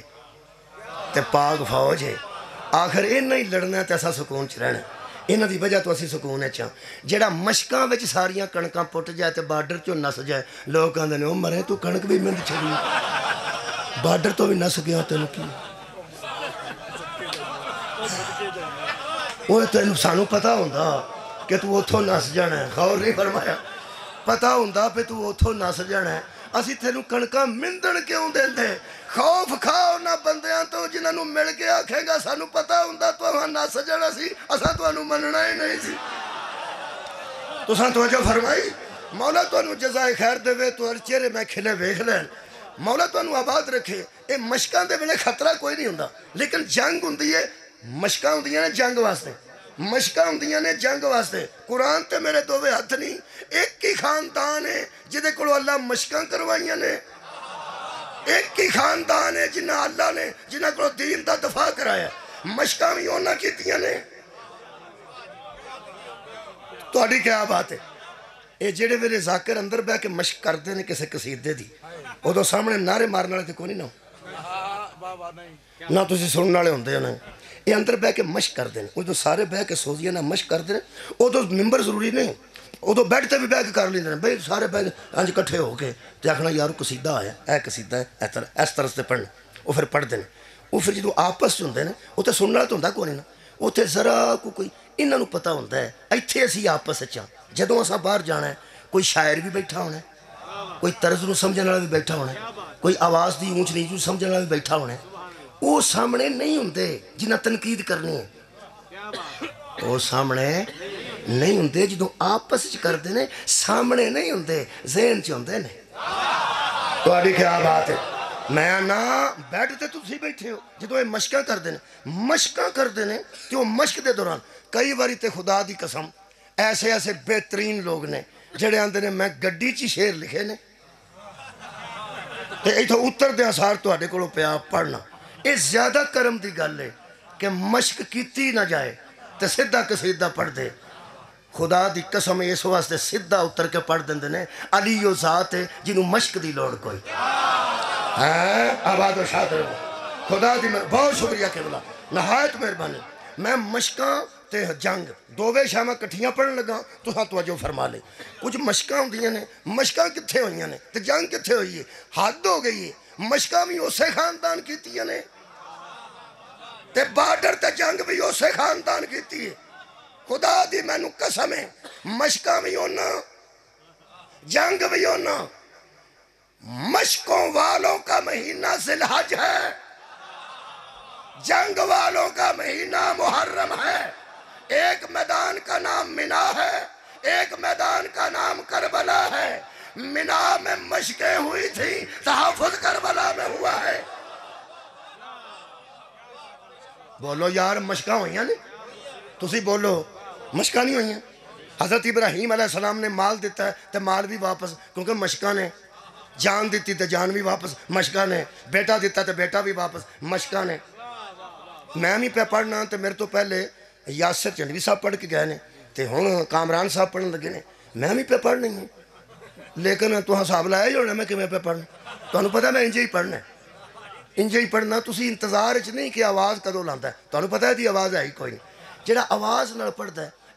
तो पाक फौज है। आखिर इन्ना ही लड़ना तो असा सुकून च रहना इन्हों की वजह तो असं सुकून है हाँ जोड़ा में सारिया कणक पुट जाए तो बार्डर चो नस जाए लोग कहते हैं मरे, तू कणक भी मिंद छड़ी बार्डर तो भी नस गया तेन की? ਉਹ ਤੈਨੂੰ ਸਾਨੂੰ ਪਤਾ ਹੁੰਦਾ ਕਿ ਤੂੰ ਉੱਥੋਂ ਨਸ ਜਾਣਾ ਹੈ। ਗੌਰ ਨਹੀਂ ਫਰਮਾਇਆ ਪਤਾ ਹੁੰਦਾ ਵੀ ਤੂੰ ਉੱਥੋਂ ਨਸ ਜਾਣਾ ਹੈ। ਅਸੀਂ ਤੈਨੂੰ ਕਣਕਾਂ ਮਿੰਦਣ ਕਿਉਂ ਦਿੰਦੇ ਖੌਫ ਖਾ ਉਹਨਾਂ ਬੰਦਿਆਂ ਤੋਂ ਜਿਨ੍ਹਾਂ ਨੂੰ ਮਿਲ ਕੇ ਆਖੇਗਾ ਸਾਨੂੰ ਪਤਾ ਹੁੰਦਾ ਤੂੰ ਨਸ ਜਾਣਾ ਸੀ ਅਸਾਂ ਤੁਹਾਨੂੰ ਮੰਨਣਾ ਹੀ ਨਹੀਂ ਸੀ ਤੁਸਾਂ ਤਵਜੋ ਫਰਮਾਈ ਮੌਲਾ ਤੁਹਾਨੂੰ ਜਜ਼ਾਏ ਖੈਰ ਦੇਵੇ ਤੁਹਾਡੇ ਚਿਹਰੇ ਮੈਂ ਖਿਲੇ ਵੇਖ ਲੈਣ ਮੌਲਾ ਤੁਹਾਨੂੰ ਆਬਾਦ ਰੱਖੇ ਇਹ ਮਸ਼ਕਾਂ ਦੇ ਵੇਲੇ ਖਤਰਾ ਕੋਈ ਨਹੀਂ ਹੁੰਦਾ ਲੇਕਿਨ ਜੰਗ ਹੁੰਦੀ ਹੈ ਮਸ਼ਕਾਂ ਹੁੰਦੀਆਂ ਨੇ ਜੰਗ ਵਾਸਤੇ ਮਸ਼ਕਾਂ ਹੁੰਦੀਆਂ ਨੇ ਜੰਗ ਵਾਸਤੇ ਕੁਰਾਨ ਤੇ ਮੇਰੇ ਦੋਵੇਂ ਹੱਥ ਨਹੀਂ ਇੱਕ ਹੀ ਖਾਨਦਾਨ ਹੈ ਜਿਹਦੇ ਕੋਲੋਂ ਅੱਲਾ ਮਸ਼ਕਾਂ ਕਰਵਾਈਆਂ ਨੇ ਇੱਕ ਹੀ ਖਾਨਦਾਨ ਹੈ ਜਿਨ੍ਹਾਂ ਅੱਲਾ ਨੇ ਜਿਨ੍ਹਾਂ ਕੋਲੋਂ ਦੀਨ ਦਾ ਦਫਾ ਕਰਾਇਆ ਮਸ਼ਕਾਂ ਵੀ ਉਹਨਾਂ ਕੀਤੀਆਂ ਨੇ ਤੁਹਾਡੀ ਕੀ ਬਾਤ ਹੈ ਇਹ ਜਿਹੜੇ ਵੇਲੇ ਜ਼ਾਕਿਰ ਅੰਦਰ ਬਹਿ ਕੇ ਮਸ਼ਕ ਕਰਦੇ ਨੇ ਕਿਸੇ ਕਸੀਦੇ ਦੀ ਉਦੋਂ ਸਾਹਮਣੇ ਨਾਰੇ ਮਾਰਨ ਵਾਲੇ ਤੇ ਕੋਈ ਨਹੀਂ ਨਾ ਨਾ ਤੁਸੀਂ ਸੁਣਨ ਵਾਲੇ ਹੁੰਦੇ ਹੋ ਨਾ ਇਹ ਅੰਦਰ ਬਹਿ ਕੇ ਮਸ਼ਕ ਕਰਦੇ ਨੇ ਉਦੋਂ ਸਾਰੇ ਬਹਿ ਕੇ ਸੋਜ਼ੀਆਂ ਨਾਲ ਮਸ਼ਕ ਕਰਦੇ ਨੇ ਉਦੋਂ ਮੈਂਬਰ ਜ਼ਰੂਰੀ ਨਹੀਂ ਉਦੋਂ ਬੈੱਡ ਤੇ ਵੀ ਬਹਿ ਕੇ ਕਰ ਲੈਂਦੇ ਨੇ ਬਈ ਸਾਰੇ ਬਹਿ ਕੇ ਇੰਜ ਇਕੱਠੇ ਹੋ ਕੇ ਤੇ ਆਖਣਾ ਯਾਰ ਉਹ ਕਸੀਦਾ ਆਇਆ ਇਹ ਕਸੀਦਾ ਹੈ, ਇਸ ਤਰ੍ਹਾਂ ਇਸ ਤਰ੍ਹਾਂ ਤੇ ਪੜ੍ਹਨ ਉਹ ਫਿਰ ਪੜ੍ਹਦੇ ਨੇ ਉਹ ਫਿਰ ਜਦੋਂ ਆਪਸ ਚ ਹੁੰਦੇ ਨੇ ਉਹ ਤਾਂ ਸੁਣਨ ਵਾਲਾ ਤਾਂ ਹੁੰਦਾ ਕੋਈ ਨਹੀਂ ਨਾ ਉੱਥੇ ਜ਼ਰਾ ਕੋ ਕੋਈ ਇਹਨਾਂ ਨੂੰ ਪਤਾ ਹੁੰਦਾ ਹੈ ਇੱਥੇ ਅਸੀਂ ਆਪਸ ਵਿੱਚ ਹਾਂ ਜਦੋਂ ਅਸਾਂ ਬਾਹਰ ਜਾਣਾ ਹੈ, ਕੋਈ ਸ਼ਾਇਰ ਵੀ ਬੈਠਾ ਹੋਣਾ ਹੈ, ਕੋਈ ਤਰਜ਼ ਨੂੰ ਸਮਝਣ ਵਾਲਾ ਵੀ ਬੈਠਾ ਹੋਣਾ ਹੈ, ਕੋਈ ਆਵਾਜ਼ ਦੀ ਊਂਚ ਨੀਚ ਨੂੰ ਸਮਝਣ ਵਾਲਾ ਵੀ ਬੈਠਾ ਹੋਣਾ ਹੈ। ਉਹ ਸਾਹਮਣੇ ਨਹੀਂ ਹੁੰਦੇ ਜਿਨ੍ਹਾਂ ਤਨਕੀਦ ਕਰਨੀ ਹੈ ਉਹ ਸਾਹਮਣੇ ਨਹੀਂ ਹੁੰਦੇ ਜਦੋਂ ਆਪਸ ਵਿੱਚ ਕਰਦੇ ਨੇ ਸਾਹਮਣੇ ਨਹੀਂ ਹੁੰਦੇ ਜ਼ਿਹਨ 'ਚ ਹੁੰਦੇ ਨੇ ਤੁਹਾਡੀ ਕੀ ਬਾਤ ਹੈ ਮੈਂ ਨਾ ਬੈੱਡ ਤੇ ਤੁਸੀਂ ਬੈਠੇ ਹੋ ਜਦੋਂ ਇਹ ਮਸ਼ਕਾਂ ਕਰਦੇ ਨੇ ਮਸ਼ਕਾਂ ਕਰਦੇ ਨੇ ਤੇ ਉਹ ਮਸ਼ਕ ਦੇ ਦੌਰਾਨ ਕਈ ਵਾਰੀ ਤੇ ਖੁਦਾ ਦੀ ਕਸਮ ਐਸੇ ਐਸੇ ਬਿਹਤਰੀਨ ਲੋਕ ਨੇ ਜਿਹੜੇ ਆਂਦੇ ਨੇ ਮੈਂ ਗੱਡੀ 'ਚ ਹੀ ਸ਼ੇਰ ਲਿਖੇ ਨੇ ਤੇ ਇਥੋਂ ਉਤਰਦੇ ਅਸਾਰ ਤੁਹਾਡੇ ਕੋਲੋਂ ਪਿਆ ਪੜਨਾ ਇਹ ਜ਼ਿਆਦਾ ਕਰਮ ਦੀ ਗੱਲ ਹੈ ਕਿ ਮਸ਼ਕ ਕੀਤੀ ਨਾ ਜਾਏ ਤੇ ਸਿੱਧਾ ਕਸੀਦਾ ਪੜਦੇ ਖੁਦਾ ਦੀ ਕਸਮ ਇਸ ਵਾਸਤੇ ਸਿੱਧਾ ਉਤਰ ਕੇ ਪੜ ਦਿੰਦੇ ਨੇ ਅਲੀ ਉਹ ਜ਼ਾਤ ਹੈ ਜਿਹਨੂੰ ਮਸ਼ਕ ਦੀ ਲੋੜ ਕੋਈ ਹੈ ਆਬਾਦ ਸ਼ਾਦ ਰਹੋ ਖੁਦਾ ਦੀ ਮਿਹਰ- ਬਹੁਤ ਸ਼ੁਕਰੀਆ ਕਿਬਲਾ ਨਹਾਇਤ ਮਿਹਰਬਾਨੀ ਮੈਂ ਮਸ਼ਕਾਂ ਤੇ ਜੰਗ ਦੋਵੇਂ ਸ਼ਾਮਾਂ ਇਕੱਠੀਆਂ ਪੜਨ ਲੱਗਾ ਤੁਸਾਂ ਤਵਜੋ ਫਰਮਾ ਲੈ ਕੁਝ ਮਸ਼ਕਾਂ ਹੁੰਦੀਆਂ ਨੇ ਮਸ਼ਕਾਂ ਕਿੱਥੇ ਹੋਈਆਂ ਨੇ ਤੇ ਜੰਗ ਕਿੱਥੇ ਹੋਈ ਹੈ ਹੱਦ ਹੋ ਗਈ ਹੈ ਮਸ਼ਕਾਂ ਵੀ ਉਸੇ ਖਾਨਦਾਨ ਕੀਤੀਆਂ ਨੇ ਤੇ ਬਾਰਡਰ ਤੇ ਜੰਗ ਵੀ ਉਸੇ ਖਾਨਦਾਨ ਕੀਤੀ ਹੈ ਖੁਦਾ ਦੀ ਮੈਨੂੰ ਕਸਮ ਹੈ ਮਸ਼ਕਾਂ ਵੀ ਉਹਨਾਂ जंग भी होना मशकों वालों का महीना जिलहज है जंग वालों का महीना मुहर्रम है एक मैदान का नाम मिना है एक मैदान का नाम करबला है मिना में मशकें हुई थी तहफुज करबला में हुआ है। बोलो यार, मशक हुई ने तुम बोलो, मशक नहीं हुई हज़रत इब्राहिम सलाम ने माल दिता है तो माल भी वापस, क्योंकि मशक ने जान दी तो जान भी वापस, मशक ने बेटा दिता तो बेटा भी वापस, मशक ने। मैं भी पे पढ़ना तो मेरे तो पहले यासर चंडवी साहब पढ़ के गए ने तो हूँ कामरान साहब पढ़न लगे ने। मैं भी पे नहीं हूँ। ਲੇਕਿਨ ਤੁਹਾਂ ਹਿਸਾਬ ਲਾਇਆ ਹੀ ਹੋਣਾ ਮੈਂ ਕਿਵੇਂ ਪਿਆ ਪੜ੍ਹਨਾ ਤੁਹਾਨੂੰ ਪਤਾ ਮੈਂ ਇੰਜੇ ਹੀ ਪੜ੍ਹਨਾ ਹੈ। ਇੰਜੇ ਹੀ ਪੜ੍ਹਨਾ ਤੁਸੀਂ ਇੰਤਜ਼ਾਰ ਵਿੱਚ ਨਹੀਂ ਕਿ ਆਵਾਜ਼ ਕਦੋਂ ਲਾਉਂਦਾ ਹੈ। ਤੁਹਾਨੂੰ ਪਤਾ ਹੈ ਦੀ ਆਵਾਜ਼ ਹੈ ਹੀ ਕੋਈ ਨਹੀਂ ਜਿਹੜਾ ਆਵਾਜ਼ ਨਾਲ ਪੜਦਾ ਹੈ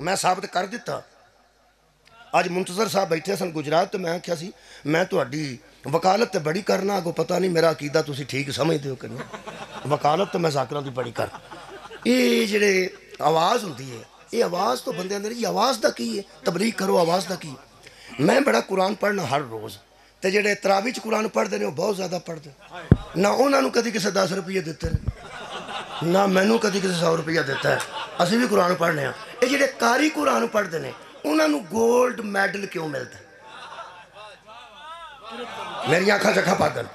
ਮੈਂ ਸਾਬਤ ਕਰ ਦਿੱਤਾ ਅੱਜ ਮੁੰਤਜ਼ਰ ਸਾਹਿਬ ਬੈਠੇ ਸਨ ਗੁਜਰਾਤ ਤੇ ਮੈਂ ਆਖਿਆ ਸੀ ਮੈਂ ਤੁਹਾਡੀ ਵਕਾਲਤ ਤੇ ਬੜੀ ਕਰਨਾ ਅਗੋ ਪਤਾ ਨਹੀਂ ਮੇਰਾ ਅਕੀਦਾ ਤੁਸੀਂ ਠੀਕ ਸਮਝਦੇ ਹੋ ਕਿ ਨਹੀਂ ਵਕਾਲਤ ਤੇ ਮੈਂ ਜ਼ਾਕਰਾਂ ਦੀ ਬੜੀ ਕਰ ਇਹ ਜਿਹੜੇ ਆਵਾਜ਼ ਹੁੰਦੀ ਹੈ ਇਹ ਆਵਾਜ਼ ਤੋਂ ਬੰਦੇ ਅੰਦਰ ਜੀ ਆਵਾਜ਼ ਦਾ ਕੀ ਹੈ ਤਬਲੀਗ ਕਰੋ ਆਵਾਜ਼ ਦਾ ਕੀ ਮੈਂ ਬੜਾ ਕੁਰਾਨ ਪੜ੍ਹਨਾ ਹਰ ਰੋਜ਼ ਤੇ ਜਿਹੜੇ ਤਰਾਵੀ ਚ ਕੁਰਾਨ ਪੜ੍ਹਦੇ ਨੇ ਉਹ ਬਹੁਤ ਜ਼ਿਆਦਾ ਪੜ੍ਹਦੇ ਨਾ ਉਹਨਾਂ ਨੂੰ ਕਦੀ ਕਿਸੇ 10 ਰੁਪਏ ਦਿੱਤੇ ਨੇ ਨਾ ਮੈਨੂੰ ਕਦੀ ਕਿਸੇ 100 ਰੁਪਏ ਦਿੱਤਾ ਅਸੀਂ ਵੀ ਕੁਰਾਨ ਪੜ੍ਹਨੇ ਆ ਇਹ ਜਿਹੜੇ ਕਾਰੀ ਕੁਰਾਨ ਪੜ੍ਹਦੇ ਨੇ ਉਹਨਾਂ ਨੂੰ 골ਡ ਮੈਡਲ ਕਿਉਂ ਮਿਲਦਾ ਮੇਰੀਆਂ ਅੱਖਾਂ ਚੱਖਾ ਪਾਗਲ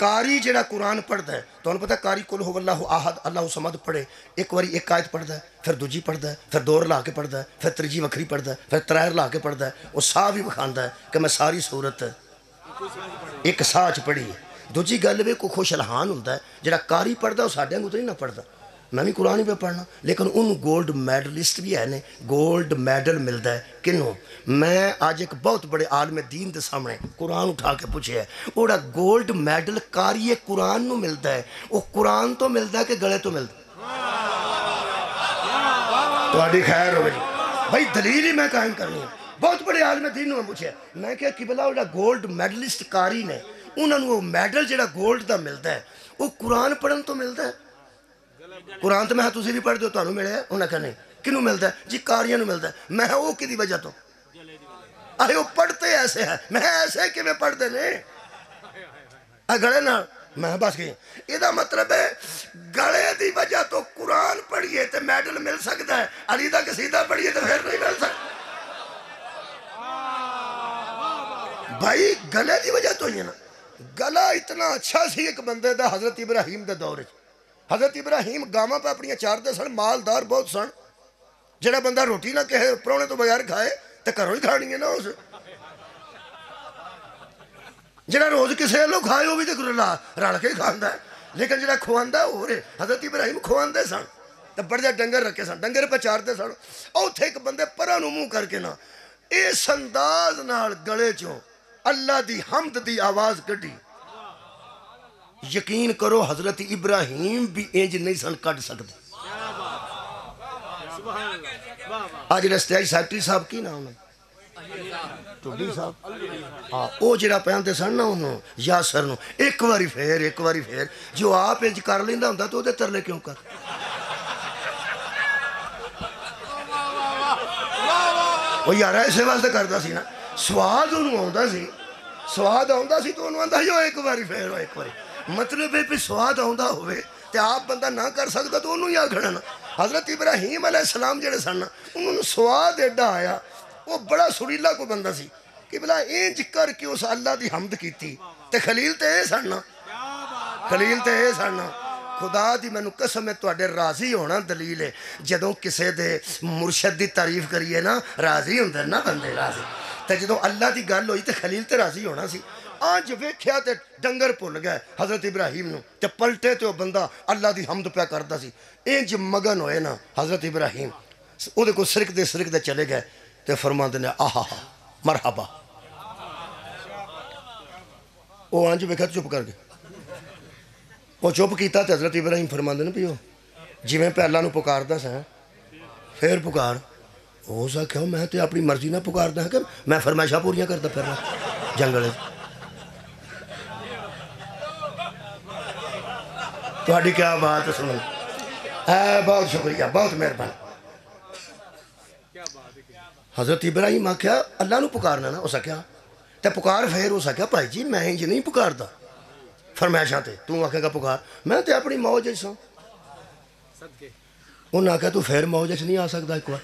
ਕਾਰੀ ਜਿਹੜਾ ਕੁਰਾਨ ਪੜ੍ਹਦਾ ਹੈ ਤੁਹਾਨੂੰ ਪਤਾ ਕਾਰੀ ਕੁਲ ਹੁਵ ਅੱਲਾਹੁ ਆਹਦ ਅੱਲਾਹੁ ਸਮਦ ਪੜ੍ਹੇ ਇੱਕ ਵਾਰੀ ਇੱਕ ਆਇਤ ਪੜ੍ਹਦਾ ਹੈ, ਫਿਰ ਦੂਜੀ ਪੜ੍ਹਦਾ ਹੈ, ਫਿਰ ਦੋ ਰਲਾ ਕੇ ਪੜ੍ਹਦਾ ਹੈ, ਫਿਰ ਤੀਜੀ ਵੱਖਰੀ ਪੜ੍ਹਦਾ ਹੈ, ਫਿਰ ਤਰੇ ਰਲਾ ਕੇ ਪੜ੍ਹਦਾ ਹੈ। ਉਹ ਸਾਹ ਵੀ ਵਿਖਾਉਂਦਾ ਹੈ ਕਿ ਮੈਂ ਸਾਰੀ ਸੂਰਤ ਇੱਕ ਸਾਹ ਚ ਪੜ੍ਹੀ ਹੈ। ਦੂਜੀ ਗੱਲ ਵੀ ਕੋਈ ਖੁਸ਼ ਇਲਹਾਨ ਹੁੰਦਾ ਹੈ ਜਿਹੜਾ ਕਾਰੀ ਪੜ੍ਹਦਾ ਉਹ ਸਾਡੇ ਵਾਂਗੂ ਤਾਂ ਨਹੀਂ ਨਾ ਪੜ੍ਹਦਾ मैं भी कुरान ही पे पढ़ना। लेकिन उन गोल्ड मेडलिस्ट भी है, ने गोल्ड मेडल मिलता है। किनों मैं अज एक बहुत बड़े आलम दीन के सामने कुरान उठा के पूछे है। ओड़ा गोल्ड मेडल कारिए कुरान न मिलता है? वह कुरान तो मिलता है कि गले तो मिलता थोड़ी खैर हो गई। भाई, दलील ही मैं कायम करनी है। बहुत बड़े आलम दीन मैं पूछे मैं क्या किबला ओड़ा गोल्ड मेडलिस्ट कारी ने? उन्होंने वो मैडल जो गोल्ड का मिलता है वह कुरान पढ़न तो मिलता है? ਕੁਰਾਨ ਪੜਨ ਤੋਂ ਮਿਲਦਾ ਹੈ ਕੁਰਾਨ ਤਾਂ ਮੈਂ ਕਿਹਾ ਤੁਸੀਂ ਵੀ ਪੜ੍ਹਦੇ ਹੋ ਤੁਹਾਨੂੰ ਮਿਲਿਆ ਉਹਨਾਂ ਕਹਿੰਦੇ ਕਿਹਨੂੰ ਮਿਲਦਾ ਹੈ? ਜੀ ਕਾਰੀਆਂ ਨੂੰ ਮਿਲਦਾ ਹੈ। ਮੈਂ ਕਿਹਾ ਉਹ ਕਿਹਦੀ ਵਜ੍ਹਾ ਤੋਂ ਆਏ ਉਹ ਪੜ੍ਹਤੇ ਐਸੇ ਹੈ ਮੈਂ ਕਿਹਾ ਐਸੇ ਕਿਵੇਂ ਪੜ੍ਹਦੇ ਨੇ ਆ ਗਲੇ ਨਾਲ ਮੈਂ ਕਿਹਾ ਬਸ ਗਈ ਇਹਦਾ ਮਤਲਬ ਹੈ ਗਲੇ ਦੀ ਵਜ੍ਹਾ ਤੋਂ ਕੁਰਾਨ ਪੜ੍ਹੀਏ ਤੇ ਮੈਡਲ ਮਿਲ ਸਕਦਾ ਹੈ ਅਲੀ ਦਾ ਕਸੀਦਾ ਪੜ੍ਹੀਏ ਤੇ ਫਿਰ ਨਹੀਂ ਮਿਲ ਸਕਦਾ ਭਾਈ ਗਲੇ ਦੀ ਵਜ੍ਹਾ ਤੋਂ ਹੀ ਹੈ ਨਾ ਗਲਾ ਇਤਨਾ ਅੱਛਾ ਸੀ ਇੱਕ ਬੰਦੇ ਦਾ ਹਜ਼ਰਤ ਇਬਰਾਹੀਮ ਦੇ ਦੌਰ 'ਚ ਹਜ਼ਰਤ ਇਬਰਾਹੀਮ ਗਾਵਾਂ ਪਾ ਆਪਣੀਆਂ ਚਾਰਦੇ ਸਨ ਮਾਲਦਾਰ ਬਹੁਤ ਸਨ ਜਿਹੜਾ ਬੰਦਾ ਰੋਟੀ ਨਾ ਕਿਸੇ ਪ੍ਰਾਹੁਣੇ ਤੋਂ ਬਗੈਰ ਖਾਏ ਤੇ ਘਰੋਂ ਹੀ ਖਾਣੀ ਹੈ ਨਾ ਉਸ ਜਿਹੜਾ ਰੋਜ਼ ਕਿਸੇ ਵੱਲੋਂ ਖਾਏ ਉਹ ਵੀ ਤੇ ਗੁਰਲਾ ਰਲ ਕੇ ਹੀ ਖਾਂਦਾ ਹੈ। ਲੇਕਿਨ ਜਿਹੜਾ ਖਵਾਉਂਦਾ ਉਹ ਹੋਰ ਹੈ ਹਜ਼ਰਤ ਇਬਰਾਹੀਮ ਖਵਾਉਂਦੇ ਸਨ ਤੇ ਬੜੇ ਡੰਗਰ ਰੱਖੇ ਸਨ ਡੰਗਰ ਪਚਾਰਦੇ ਸਨ ਉੱਥੇ ਇੱਕ ਬੰਦੇ ਪਰਾਂ ਨੂੰ ਮੂੰਹ ਕਰਕੇ ਨਾ ਇਸ ਅੰਦਾਜ਼ ਨਾਲ ਗਲੇ ਚੋਂ ਅੱਲਾ ਦੀ ਹਮਦ ਦੀ ਆਵਾਜ਼ ਕੱਢੀ ਯਕੀਨ ਕਰੋ ਹਜ਼ਰਤ ਇਬਰਾਹੀਮ ਵੀ ਇੰਜ ਨਹੀਂ ਸਨ ਕੱਢ ਸਕਦੇ ਆ ਜਿਹੜਾ ਸਟੇਜ ਸੈਕਟਰੀ ਸਾਹਿਬ ਕੀ ਨਾਮ ਹੈ ਟੁੱਡੀ ਸਾਹਿਬ ਹਾਂ ਉਹ ਜਿਹੜਾ ਪਹਿਨਦੇ ਸਨ ਨਾ ਉਹਨੂੰ ਯਾਸਰ ਨੂੰ ਇੱਕ ਵਾਰੀ ਫੇਰ ਇੱਕ ਵਾਰੀ ਫੇਰ ਜੋ ਆਪ ਇੰਜ ਕਰ ਲੈਂਦਾ ਹੁੰਦਾ ਤਾਂ ਉਹਦੇ ਤਰਲੇ ਕਿਉਂ ਕਰ ਉਹ ਯਾਰ ਐਸੇ ਵਾਸਤੇ ਕਰਦਾ ਸੀ ਨਾ ਸਵਾਦ ਉਹਨੂੰ ਆਉਂਦਾ ਸੀ ਸਵਾਦ ਆਉਂਦਾ ਸੀ ਤਾਂ ਉਹਨੂੰ ਆਂਦਾ ਜੋ ਇੱਕ ਵਾਰੀ ਫੇਰ ਉਹ ਇੱਕ ਵਾਰੀ ਮਤਲਬ ਇਹ ਵੀ ਸਵਾਦ ਆਉਂਦਾ ਹੋਵੇ ਤੇ ਆਪ ਬੰਦਾ ਨਾ ਕਰ ਸਕਦਾ ਤਾਂ ਉਹਨੂੰ ਹੀ ਆਖਣਾ ਨਾ ਹਜ਼ਰਤ ਇਬਰਾਹੀਮ ਅਲੈਹਿਸਲਾਮ ਜਿਹੜੇ ਸਨ ਉਹਨਾਂ ਨੂੰ ਸਵਾਦ ਐਡਾ ਆਇਆ ਉਹ ਬੜਾ ਸੁਰੀਲਾ ਕੋ ਬੰਦਾ ਸੀ ਕਿ ਬਲਾ ਇੰਜ ਕਰਕੇ ਉਸ ਅੱਲਾ ਦੀ ਹਮਦ ਕੀਤੀ ਤੇ ਖਲੀਲ ਤੇ ਇਹ ਸਨ ਨਾ ਖਲੀਲ ਤੇ ਇਹ ਸਨ ਖੁਦਾ ਦੀ ਮੈਨੂੰ ਕਸਮ ਹੈ ਤੁਹਾਡੇ ਰਾਜ਼ੀ ਹੋਣਾ ਦਲੀਲ ਹੈ ਜਦੋਂ ਕਿਸੇ ਦੇ ਮੁਰਸ਼ਦ ਦੀ ਤਾਰੀਫ ਕਰੀਏ ਨਾ ਰਾਜ਼ੀ ਹੁੰਦੇ ਨਾ ਬੰਦੇ ਰਾਜ਼ੀ ਤੇ ਜਦੋਂ ਅੱਲਾ ਦੀ ਗੱਲ ਹੋਈ ਤੇ ਖਲੀਲ ਤੇ ਰਾਜ਼ੀ ਹੋਣਾ ਸੀ ਅੱਜ ਵੇਖਿਆ ਤੇ ਡੰਗਰ ਭੁੱਲ ਗਏ ਹਜ਼ਰਤ ਇਬਰਾਹੀਮ ਨੂੰ ਤੇ ਪਲਟੇ ਤੇ ਉਹ ਬੰਦਾ ਅੱਲਾ ਦੀ ਹਮਦ ਪਿਆ ਕਰਦਾ ਸੀ ਇੰਜ ਮਗਨ ਹੋਏ ਨਾ ਹਜ਼ਰਤ ਇਬਰਾਹੀਮ ਉਹਦੇ ਕੋਲ ਸਿਰਕ ਦੇ ਸਿਰਕ ਦੇ ਚਲੇ ਗਏ ਤੇ ਫਰਮਾਉਂਦੇ ਨੇ ਆਹਾ ਮਰਹਬਾ ਉਹ ਅੰਜ ਵੇਖਿਆ ਤੇ ਚੁੱਪ ਕਰ ਗਏ ਉਹ ਚੁੱਪ ਕੀਤਾ ਤੇ ਹਜ਼ਰਤ ਇਬਰਾਹੀਮ ਫਰਮਾਉਂਦੇ ਨੇ ਵੀ ਉਹ ਜਿਵੇਂ ਪਹਿਲਾਂ ਨੂੰ ਪੁਕਾਰਦਾ ਸਾਂ ਫੇਰ ਪੁਕਾਰ ਹੋ ਸਕਿਆ ਮੈਂ ਤੇ ਆਪਣੀ ਮਰਜ਼ੀ ਨਾਲ ਪੁਕਾਰਦਾ ਹਾਂ ਕਿ ਮੈਂ ਫਰਮਾਇਸ਼ਾਂ ਪੂਰੀਆਂ ਕਰਦਾ ਫਿਰਨਾ ਜੰਗਲ 'ਚ थोड़ी क्या बात सुनो। है बहुत शुक्रिया, बहुत मेहरबानी। हज़रत इब्राहिम आख्या, अल्लाह ने पुकारना ना उसका क्या तो पुकार फिर उसका क्या भाई जी, मैं इंज नहीं पुकारता फरमैशा ते, तू आखेगा पुकार, मैं तो अपनी मौज सा। उन्हें आख्या तू फिर मौज च नहीं आ सकता एक बार।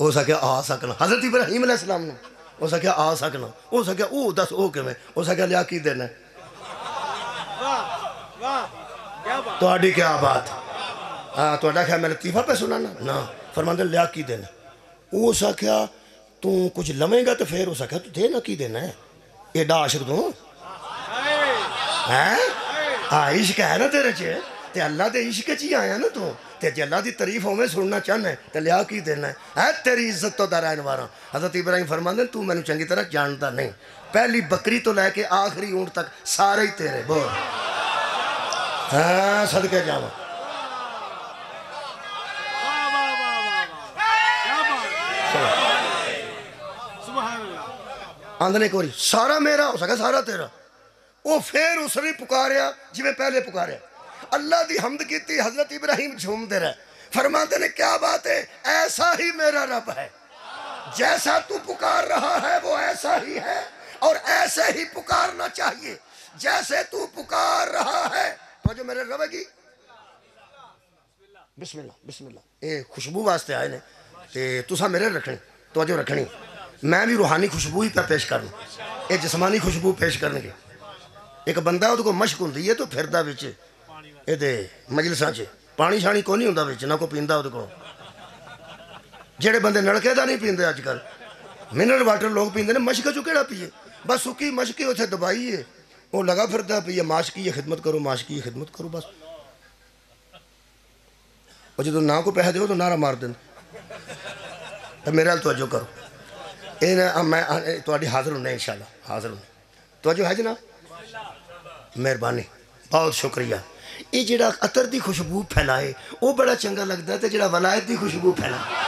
हो सके आ सकना। हज़रत इब्राहिम अलैहिस्सलाम ने हो सके आ सकना। हो सके ओ दस ओ किवें? हो सके लिया की देना? ਤੁਹਾਡੀ ਕੀ ਬਾਤ ਹਾਂ ਤੁਹਾਡਾ ਖਿਆਲ ਮੈਂ ਲਤੀਫਾ ਪੇ ਸੁਣਾਣਾ ਨਾ ਫਰਮਾਂਦੇ ਲਿਆ ਕੀ ਦੇਣਾ ਉਹ ਸਕਿਆ ਤੂੰ ਕੁਝ ਲਵੇਂਗਾ ਤੇ ਫੇਰ ਹੋ ਸਕਿਆ ਤੂੰ ਦੇ ਨਾ ਕੀ ਦੇਣਾ ਹੈ ਐਡਾ ਆਸ਼ਿਕ ਤੂੰ ਹੈ ਆ ਇਸ਼ਕ ਹੈ ਨਾ ਤੇਰੇ ਚ ਤੇ ਅੱਲਾ ਦੇ ਇਸ਼ਕ ਚ ਹੀ ਆਇਆ ਨਾ ਤੂੰ ਤੇ ਜੇ ਅੱਲਾ ਦੀ ਤਾਰੀਫ ਹੋਵੇਂ ਸੁਣਨਾ ਚਾਹਨਾ ਹੈ, ਤੇ ਲਿਆ ਕੀ ਦੇਣਾ ਹੈ ਹੈ ਤੇਰੀ ਇੱਜ਼ਤ ਤੋਂ ਦਰਾਇਨ ਵਾਰਾ ਹਜ਼ਰਤ ਇਬਰਾਹੀਮ ਫਰਮਾਉਂਦੇ ਨੇ, ਤੂੰ ਮੈਨੂੰ ਚੰਗੀ ਤਰ੍ਹਾਂ ਜਾਣਦਾ ਨਹੀਂ ਪਹਿਲੀ ਬੱਕਰੀ ਤੋਂ ਲੈ ਕੇ ਆਖਰੀ ਊਂਟ ਤੱਕ ਸਾਰੇ ਹੀ सदके जावा आंदने को सारा मेरा हो सका सारा तेरा। वो फिर उसने पुकारिया जिमें पहले पुकारिया। अल्लाह की हमद की हज़रत इब्राहिम झूमते रहे। फरमाते ने क्या बात है? ऐसा ही मेरा रब है। जैसा तू पुकार रहा है वो ऐसा ही है। और ऐसे ही पुकारना चाहिए। जैसे तू पुकार रहा है तो जो मेरे रवेगी बिस्मिल्लाह बिस्मिल्लाह ਇਹ ਖੁਸ਼ਬੂ ਵਾਸਤੇ ਆਏ ਨੇ ਤੇ ਤੁਸੀਂ ਮੇਰੇ ਰੱਖਣੀ ਤਵਜੋ ਰੱਖਣੀ ਮੈਂ ਵੀ ਰੂਹਾਨੀ ਖੁਸ਼ਬੂ ਹੀ ਤਾਂ ਪੇਸ਼ ਕਰਨ ਇਹ ਜਿਸਮਾਨੀ ਖੁਸ਼ਬੂ ਪੇਸ਼ ਕਰਨਗੇ ਇੱਕ ਬੰਦਾ ਉਹਦੇ ਕੋਲ ਮਸ਼ਕ ਹੁੰਦੀ ਹੈ ਤਾਂ ਫਿਰਦਾ ਵਿੱਚ ਇਹਦੇ ਮਜਲਿਸਾਂ 'ਚ ਪਾਣੀ ਛਾਣੀ ਕੋਈ ਨਹੀਂ ਹੁੰਦਾ ਵਿੱਚ ਨਾ ਕੋਈ ਪੀਂਦਾ ਉਹਦੇ ਕੋਲ ਜਿਹੜੇ ਬੰਦੇ ਨਲਕੇ ਦਾ ਨਹੀਂ ਪੀਂਦੇ ਅੱਜ ਕੱਲ ਮਿਨਰਲ ਵਾਟਰ ਲੋਕ ਪੀਂਦੇ ਨੇ ਮਸ਼ਕ ਚੋਂ ਕਿਹੜਾ ਪੀਏ ਬਸ ਸੁੱਕੀ ਮਸ਼ਕੀ ਉੱਥੇ ਦਬਾਈ ਹੈ ਉਹ ਲਗਾ ਫਿਰਦਾ ਪਈਏ ਮਾਸ਼ਕੀ ਇਹ ਖਿਦਮਤ ਕਰੋ ਮਾਸ਼ਕੀ ਇਹ ਖਿਦਮਤ ਕਰੋ ਬਸ ਉਹ ਜਦੋਂ ਨਾ ਕੋ ਪੈਸਾ ਦਿਓ ਤਾਂ ਨਾਰਾ ਮਾਰ ਦਿੰਦੇ ਤਾਂ ਮੇਰੇ ਨਾਲ ਤਵੱਜੋ ਕਰੋ ਇਹ ਨਾ ਮੈਂ ਇਹ ਤੁਹਾਡੀ ਹਾਜ਼ਰ ਹੁੰਨੇ ਇਨਸ਼ਾਅੱਲਾ ਹਾਜ਼ਰ ਹੁੰਨੇ ਤਵੱਜੋ ਹੈ ਜਨਾਬ ਮਿਹਰਬਾਨੀ ਬਹੁਤ ਸ਼ੁਕਰੀਆ ਇਹ ਜਿਹੜਾ ਅਤਰ ਦੀ ਖੁਸ਼ਬੂ ਫੈਲਾਏ ਉਹ ਬੜਾ ਚੰਗਾ ਲੱਗਦਾ ਤੇ ਜਿਹੜਾ ਵਲਾਇਤ ਦੀ ਖੁਸ਼ਬੂ ਫੈਲਾਏ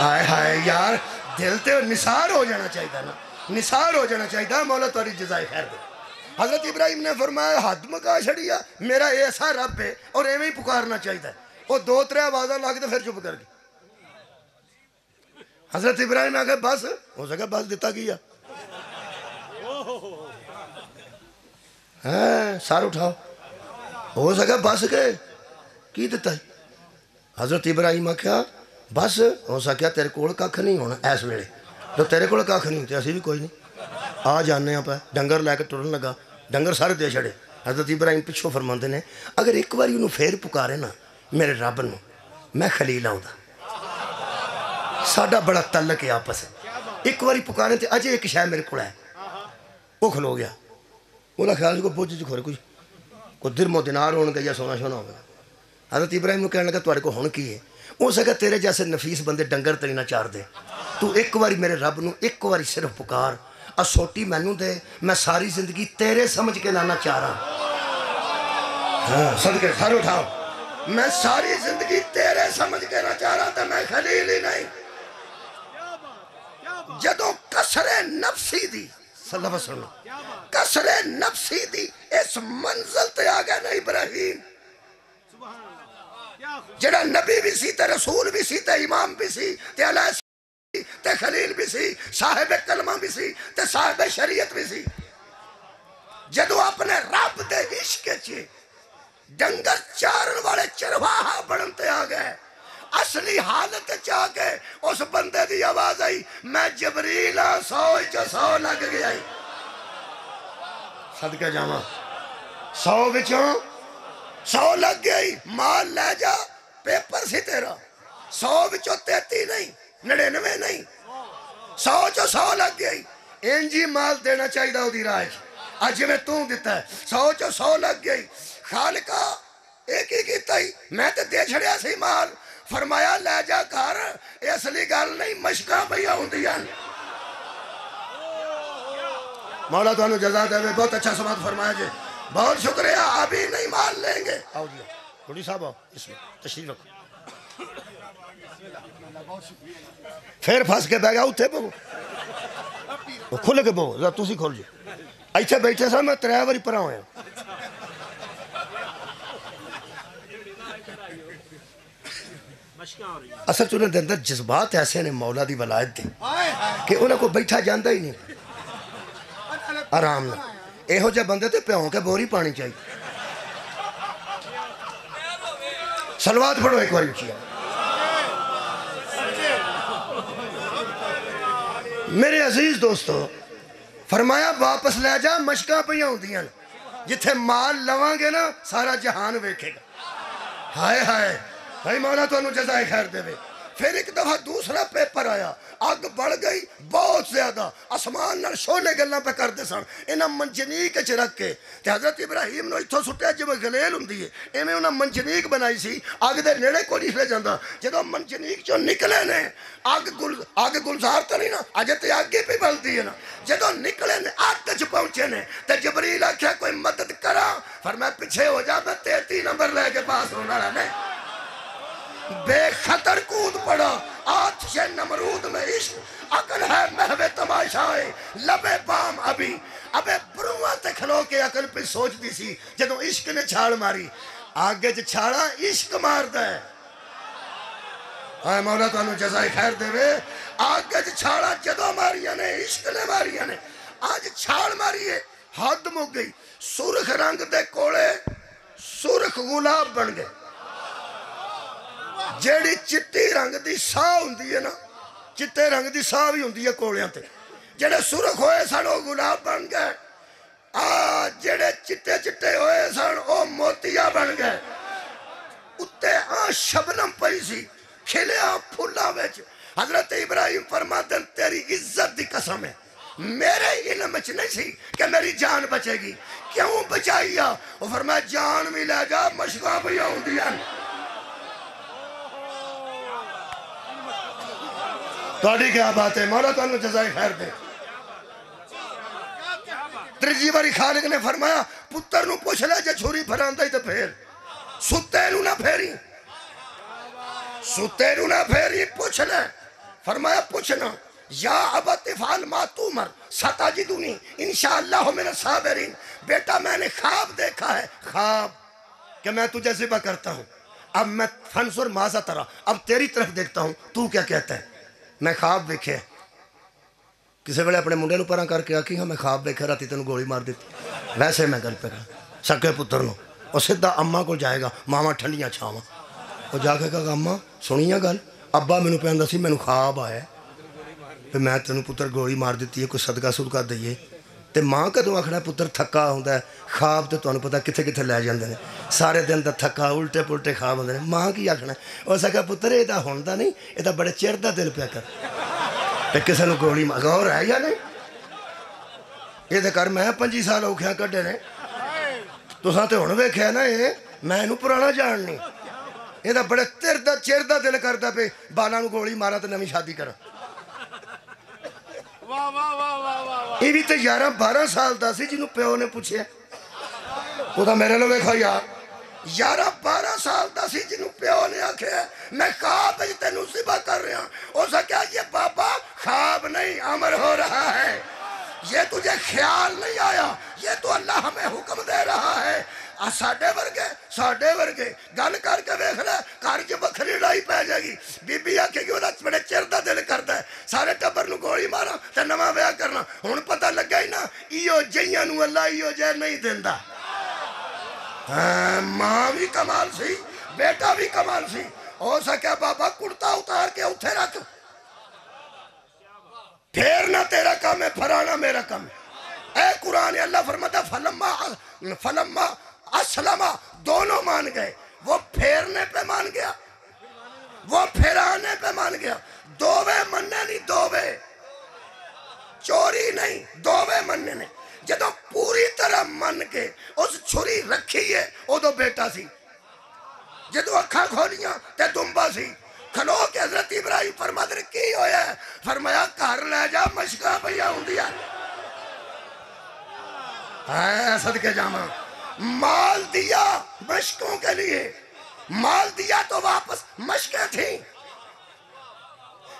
ਹਾਏ ਹਾਏ ਯਾਰ ਦਿਲ ਤੇ ਨਿਸਾਰ ਹੋ ਜਾਣਾ ਚਾਹੀਦਾ ਨਾ ਨਿਸਾਰ ਹੋ ਜਾਣਾ ਚਾਹੀਦਾ ਮੌਲਾ ਤੁਹਾਡੀ ਜਜ਼ਾਏ ਖੈਰ ਦੇ हज़रत इब्राहिम ने फरमाया, हद मका छड़िया मेरा ऐसा रब है, और एवं ही पुकारना चाहिए वो दो त्रै आवाजा ला के फिर चुप कर गई हज़रत इब्राहिम आगे बस, हो सके बस दिता की है? सार उठाओ। हो सके बस के? की दिता? हज़रत इब्राहिम आख्या बस, हो सकिया तेरे कोल कख नहीं होना, इस वेले। तो तेरे कोल कख नहीं तो असी भी कोई नहीं। ਆ ਜਾਂਦੇ ਆਪਾਂ ਡੰਗਰ ਲੈ ਕੇ ਟੁਰਨ ਲੱਗਾ ਡੰਗਰ ਸਾਰੇ ਦੇ ਛੜੇ ਹਜ਼ਰਤ ਇਬਰਾਹਿਮ ਪਿੱਛੋਂ ਫਰਮਾਉਂਦੇ ਨੇ ਅਗਰ ਇੱਕ ਵਾਰੀ ਉਹਨੂੰ ਫੇਰ ਪੁਕਾਰੇ ਨਾ ਮੇਰੇ ਰੱਬ ਨੂੰ ਮੈਂ ਖਲੀਲ ਆਉਂਦਾ ਸਾਡਾ ਬੜਾ ਤਲਕ ਹੈ ਆਪਸ ਇੱਕ ਵਾਰੀ ਪੁਕਾਰੇ ਤੇ ਅਜੇ ਇੱਕ ਸ਼ੈ ਮੇਰੇ ਕੋਲ ਹੈ ਉਹ ਖਲੋ ਗਿਆ ਉਹਦਾ ਖਿਆਲ ਸੀ ਕੋਈ ਪੁੱਜ ਚ ਖੋਰੇ ਕੁਝ ਕੋਈ ਦਿਰਮੋ ਦਿਨਾਰ ਹੋਣਗੇ ਜਾਂ ਸੋਨਾ ਸੋਨਾ ਹੋਵੇਗਾ ਹਜ਼ਰਤ ਇਬਰਾਹਿਮ ਨੂੰ ਕਹਿਣ ਲੱਗਾ ਤੁਹਾਡੇ ਕੋਲ ਹੁਣ ਕੀ ਹੈ ਹੋ ਸਕਦਾ ਤੇਰੇ ਜੈਸੇ ਨਫੀਸ ਬੰਦੇ ਡੰਗਰ ਤੇਰੀ ਨਾ ਚਾਰਦੇ ਤੂੰ ਇੱਕ ਵਾਰੀ ਮੇਰੇ ਰੱਬ ਨੂੰ ਇੱਕ ਵਾਰੀ ਸਿਰਫ ਪੁਕਾਰ असोटी मैनू दे मैं सारी ज़िंदगी तेरे समझ के लाना चाह रहा हाँ सदके सर उठाओ। मैं सारी ज़िंदगी तेरे समझ के ना चाह रहा था मैं खलील ही नहीं। जो कसरे नफसी दी सल्लल्लाहु कसरे नफसी दी इस मंजिल ते आ गया ना इब्राहिम। जड़ा नबी भी सी ते रसूल भी सी ते इमाम भी सी ते अलैहि ते खलील भी सी, साहेब कलमा भी सी, ते साहेब शरीयत भी सी। जदों अपने रब दे इश्क च डंगर चारण वाले चरवाहा बनन ते आ गए, असली हालत च आ गए, उस बंदे दी आवाज़ आई, मैं जबरील आ, सौ च सौ लग गया सदके जावा। सौ बिचों सौ लग गई माल ले जा, पेपर सी तेरा। सौ बिचों तेती नहीं नड़िनवे नहीं। सौ चो सौ लग गया इंज ही माल देना चाहिए ओरी राज अज जिमें तू दिता है। सौ चो सौ लग गया खालका एक ही? किया मैं तो दे छड़िया सी माल। फरमाया, लै जा घर। ये असली गल नहीं, मशक पई होंदियाँ मौला थानू जजा दे बहुत अच्छा समाज फरमाया जे। बहुत शुक्रिया अभी नहीं मान लेंगे। आओ जी थोड़ी साहब आओ। इसमें तशरीफ़ रखो। फिर फस के बह गया उ खुल के बवो जरा तुम खोल जो इतने बैठे सर मैं त्रै बारी पर होया। असल चुनाव अंदर जज्बात ऐसे ने मौला की वलायत दी, कि उन्होंने को बैठा जाता ही नहीं। आराम योजे यहो बंदे तो प्यो के बोरी पानी चाहिए सलवाद पढ़ो एक बार उचिया ਉੱਚੀ ਮੇਰੇ ਅਜ਼ੀਜ਼ ਦੋਸਤੋ ਫਰਮਾਇਆ ਵਾਪਸ ਲੈ ਜਾ ਮਸ਼ਕਾਂ ਪਈਆਂ ਹੁੰਦੀਆਂ ਜਿੱਥੇ ਮਾਲ ਲਵਾਂਗੇ ਨਾ ਸਾਰਾ ਜਹਾਨ ਵੇਖੇਗਾ ਹਾਏ ਹਾਏ ਭਾਈ ਮੌਲਾ ਤੁਹਾਨੂੰ ਜਜ਼ਾਏ ਖੈਰ ਦੇਵੇ फिर एक दफ़ा दूसरा पेपर आया। अग बढ़ गई, बहुत ज़्यादा। आसमान नाल शोले गल्ला पे करते सन। इन्हें मंजनीक च रख के। हज़रत इब्राहिम ने इथों सुट्टिया जिवें गलेल हुंदी है इवें उन्हें मंजनीक बनाई सी। अग दे नेड़े कोई नहीं जाता जो मंजनीक चो निकले ने, अग गुल, अग गुलजार तो नहीं ना अजे तो अग ही भी बलती है ना। जो निकले ने अग च पहुँचे ने, ते जबरील आख्या कोई मदद करा? पर मैं पिछे हो जा, मैं तेती नंबर लेके पास होने नहीं बेखतर कूद पड़ा। आज से नमरूद में इश्क, अकल है महवे तमाशाए। लबे बाम अभी। अबे ब्रुआ ते खलो के अकल पे सोच दी सी, जदों इश्क ने छाल मारी। आगे च छाला इश्क मारदा है हाय मौला तुम जजाए खैर देवे। आगे च छाला जदों मारिया ने, इश्क ने मारिया ने। आज छाल मारी है हद मुक गई। सुरख रंग दे कोले सुरख गुलाब बन गए। ਜਿਹੜੀ ਚਿੱਟੀ ਰੰਗ ਦੀ ਸਾਹ ਹੁੰਦੀ ਹੈ ਨਾ ਚਿੱਟੇ ਰੰਗ ਦੀ ਸਾਹ ਵੀ ਹੁੰਦੀ ਹੈ ਕੋਲਿਆਂ ਤੇ ਜਿਹੜੇ ਸੁਰਖ ਹੋਏ ਸਨ ਉਹ ਗੁਲਾਬ ਬਣ ਗਏ ਆ ਜਿਹੜੇ ਚਿੱਟੇ ਚਿੱਟੇ ਹੋਏ ਸਨ ਉਹ ਮੋਤੀਆ ਬਣ ਗਏ ਉੱਤੇ ਆ ਸ਼ਬਨਮ ਪਈ ਸੀ ਖਿਲਿਆ ਫੁੱਲਾਂ ਵਿੱਚ ਹਜ਼ਰਤ ਇਬਰਾਹਿਮ ਫਰਮਾਦੇ ਤੇਰੀ ਇੱਜ਼ਤ ਦੀ ਕਸਮ ਹੈ मेरे इलम च नहीं सी कि मेरी जान बचेगी क्यों बचाई आ वो फरमाया जान भी ले जा मशका भी आउंदियां ਤੁਹਾਡੀ ਕੀ ਬਾਤ ਹੈ ਮੌਲਾ ਤੁਹਾਨੂੰ ਜਜ਼ਾਏ ਖੈਰ ਦੇ ਤੀਜੀ ਵਾਰੀ ਖਾਲਕ ਨੇ ਫਰਮਾਇਆ ਪੁੱਤਰ ਨੂੰ ਪੁੱਛ ਲੈ ਜੇ ਛੁਰੀ ਫਰਾਂਦਾ ਹੀ ਤਾਂ ਫੇਰ ਸੁੱਤੇ ਨੂੰ ਨਾ ਫੇਰੀ ਸੁੱਤੇ ਨੂੰ ਨਾ ਫੇਰੀ ਪੁੱਛ ਲੈ फरमाया पूछना या अबत फाल मा तुमर सताजिदुनी इंशाअल्लाह मेरे साबरीन बेटा मैंने ख्वाब देखा है ख्वाब कि मैं तुझे जिबा करता हूँ अब मैं फनसुर माजा तरा अब तेरी तरफ देखता हूँ तू क्या कहता है ਮੈਂ ਖਾਬ ਵੇਖਿਆ ਕਿਸੇ ਵੇਲੇ ਆਪਣੇ ਮੁੰਡੇ ਨੂੰ ਪਰਾਂ ਕਰਕੇ ਆਖੀ ਹਾਂ ਮੈਂ ਖਾਬ ਵੇਖਿਆ ਰਾਤੀ ਤੈਨੂੰ ਗੋਲੀ ਮਾਰ ਦਿੱਤੀ ਵੈਸੇ ਮੈਂ ਗੱਲ ਕਰਾਂ ਸਕੇ ਪੁੱਤਰ ਨੂੰ ਉਹ ਸਿੱਧਾ ਅੰਮਾ ਕੋਲ ਜਾਏਗਾ ਮਾਵਾ ਠੰਡੀਆਂ ਛਾਵਾਂ ਉਹ ਜਾ ਕੇ ਕਹਾਂਗਾ ਅੰਮਾ ਸੁਣੀਆ ਗੱਲ ਅੱਬਾ ਮੈਨੂੰ ਪੈਂਦਾ ਸੀ ਮੈਨੂੰ ਖਾਬ ਆਇਆ ਤੇ ਮੈਂ ਤੈਨੂੰ ਪੁੱਤਰ ਗੋਲੀ ਮਾਰ ਦਿੱਤੀ ਹੈ ਕੋਈ ਸਦਕਾ ਸੁਦਕਾ ਦਈਏ ਤੇ ਮਾਂ ਕਦੋਂ ਆਖਣਾ ਪੁੱਤਰ ਥੱਕਾ ਹੁੰਦਾ ਹੈ ਖਾਬ ਤੇ ਤੁਹਾਨੂੰ ਪਤਾ ਕਿੱਥੇ ਕਿੱਥੇ ਲੈ ਜਾਂਦੇ ਨੇ ਸਾਰੇ ਦਿਨ ਦਾ ਥੱਕਾ ਉਲਟੇ ਪੁਲਟੇ ਖਾਬ ਹੁੰਦੇ ਨੇ ਮਾਂ ਕੀ ਆਖਣਾ ਉਹ ਸਕਾ ਪੁੱਤਰ ਇਹ ਤਾਂ ਹੁਣ ਦਾ ਨਹੀਂ ਇਹ ਤਾਂ ਬੜੇ ਚਿਰ ਦਾ ਦਿਲ ਪਿਆ ਕਰ ਤੇ ਕਿਸੇ ਨੂੰ ਗੋਲੀ ਮਗੌਰ ਹੈ ਜਾਂ ਨਹੀਂ ਇਹਦੇ ਕਰ ਮੈਂ 25 ਸਾਲ ਔਖਿਆ ਕੱਢੇ ਨੇ ਤੁਸੀਂ ਤੇ ਹੁਣ ਵੇਖਿਆ ਨਾ ਇਹ ਮੈਂ ਇਹਨੂੰ ਪੁਰਾਣਾ ਜਾਣਨੀ ਇਹਦਾ ਬੜੇ ਤਿਰ ਦਾ ਚਿਰ ਦਾ ਦਿਲ ਕਰਦਾ ਪਏ ਬਾਲਾਂ ਨੂੰ ਗੋਲੀ ਮਾਰਾਂ ਤੇ ਨਵੀਂ ਸ਼ਾਦੀ ਕਰਾਂ ਇਹ ਵੀ ਤੇ 11 12 ਸਾਲ ਦਾ ਸੀ ਜਿਹਨੂੰ ਪਿਓ ਨੇ ਪੁੱਛਿਆ ਉਹਦਾ ਮੇਰੇ ਨਾਲ ਵੇਖੋ ਯਾਰ 11 12 ਸਾਲ ਦਾ ਸੀ ਜਿਹਨੂੰ ਪਿਓ ਨੇ ਆਖਿਆ ਮੈਂ ਖਾਬ ਵਿੱਚ ਤੈਨੂੰ ਸਿਬਾ ਕਰ ਰਿਹਾ ਉਸ ਕਿਹਾ ਇਹ ਬਾਬਾ ਖਾਬ नहीं अमर हो रहा है ये तुझे ख्याल नहीं आया ये तो अल्लाह हमें हुक्म दे रहा है ਆ ਸਾਡੇ ਵਰਗੇ ਸਾਡੇ ਵਰਗੇ ਗੱਲ ਕਰਕੇ ਵੇਖ ਲੈ ਘਰ 'ਚ ਵੱਖਰੀ ਲੜਾਈ ਪੈ ਜਾਏਗੀ ਬੀਬੀ ਆਖੇਗੀ ਉਹਦਾ ਬੜੇ ਚਿਰ ਦਾ ਦਿਲ ਕਰਦਾ ਹੈ, ਸਾਰੇ ਟੱਬਰ ਨੂੰ ਗੋਲੀ ਮਾਰਾਂ ਤੇ ਨਵਾਂ ਵਿਆਹ ਕਰਨਾ ਹੁਣ ਪਤਾ ਲੱਗਾ ਹੀ ਨਾ ਇਹੋ ਜਈਆਂ ਨੂੰ ਅੱਲਾ ਇਹੋ ਜਿਹਾ ਨਹੀਂ ਦਿੰਦਾ ਹਾਂ ਮਾਂ ਵੀ ਕਮਾਲ ਸੀ ਬੇਟਾ ਵੀ ਕਮਾਲ ਸੀ ਹੋ ਸਕਿਆ ਬਾਬਾ ਕੁੜਤਾ ਉਤਾਰ ਕੇ ਉੱਥੇ ਰੱਖ ਫੇਰ ਨਾ ਤੇਰਾ ਕੰਮ ਹੈ ਫਰਾਣਾ ਮੇਰਾ ਕੰਮ है ए कुरान है, अल्लाह फरमाता फलम्मा फलम्मा असलमा दोनों मान गए। वो फेरने पे मान गया। वो फेराने पे मान गया। दो वे मन्ने नहीं दो वे चोरी नहीं दो वे मन्ने नहीं। जो पूरी तरह मन के उस छुरी रखी है, उदो बेटा सी। जो अखा खोलिया तो दुम्बा सी। खलो के हज़रत इब्राहिम फरमाद की होया फरमाया, घर लै जा, मशक पैया आउंदी है सदके जावा। माल दिया मशकों के लिए। माल दिया तो वापस मशकें थी।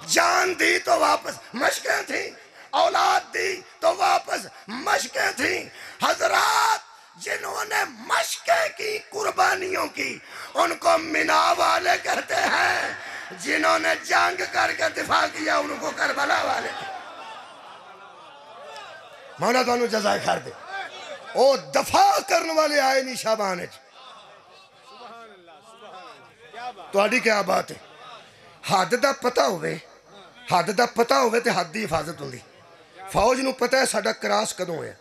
जान दी तो वापस मशकें थी। औलाद दी तो वापस मशकें थी। हजरात, जिन्होंने मशकें की कुर्बानियों की, उनको मिना वाले कहते हैं, जिन्होंने जंग करके दिफा किया, उनको करबला वाले। मौला दोनों जजाय खैर दे। ਉਹ ਦਫਾ ਕਰਨ ਵਾਲੇ ਆਏ ਨਹੀਂ ਸ਼ਾਬਾਨ ਵਿੱਚ ਤੁਹਾਡੀ ਕੀ ਬਾਤ ਹੈ ਹੱਦ ਦਾ ਪਤਾ ਹੋਵੇ ਹੱਦ ਦਾ ਪਤਾ ਹੋਵੇ ਤੇ ਹੱਦ ਦੀ ਹਿਫਾਜ਼ਤ ਹੁੰਦੀ ਫੌਜ ਨੂੰ ਪਤਾ ਹੈ ਸਾਡਾ ਕ੍ਰਾਸ ਕਦੋਂ ਹੋਇਆ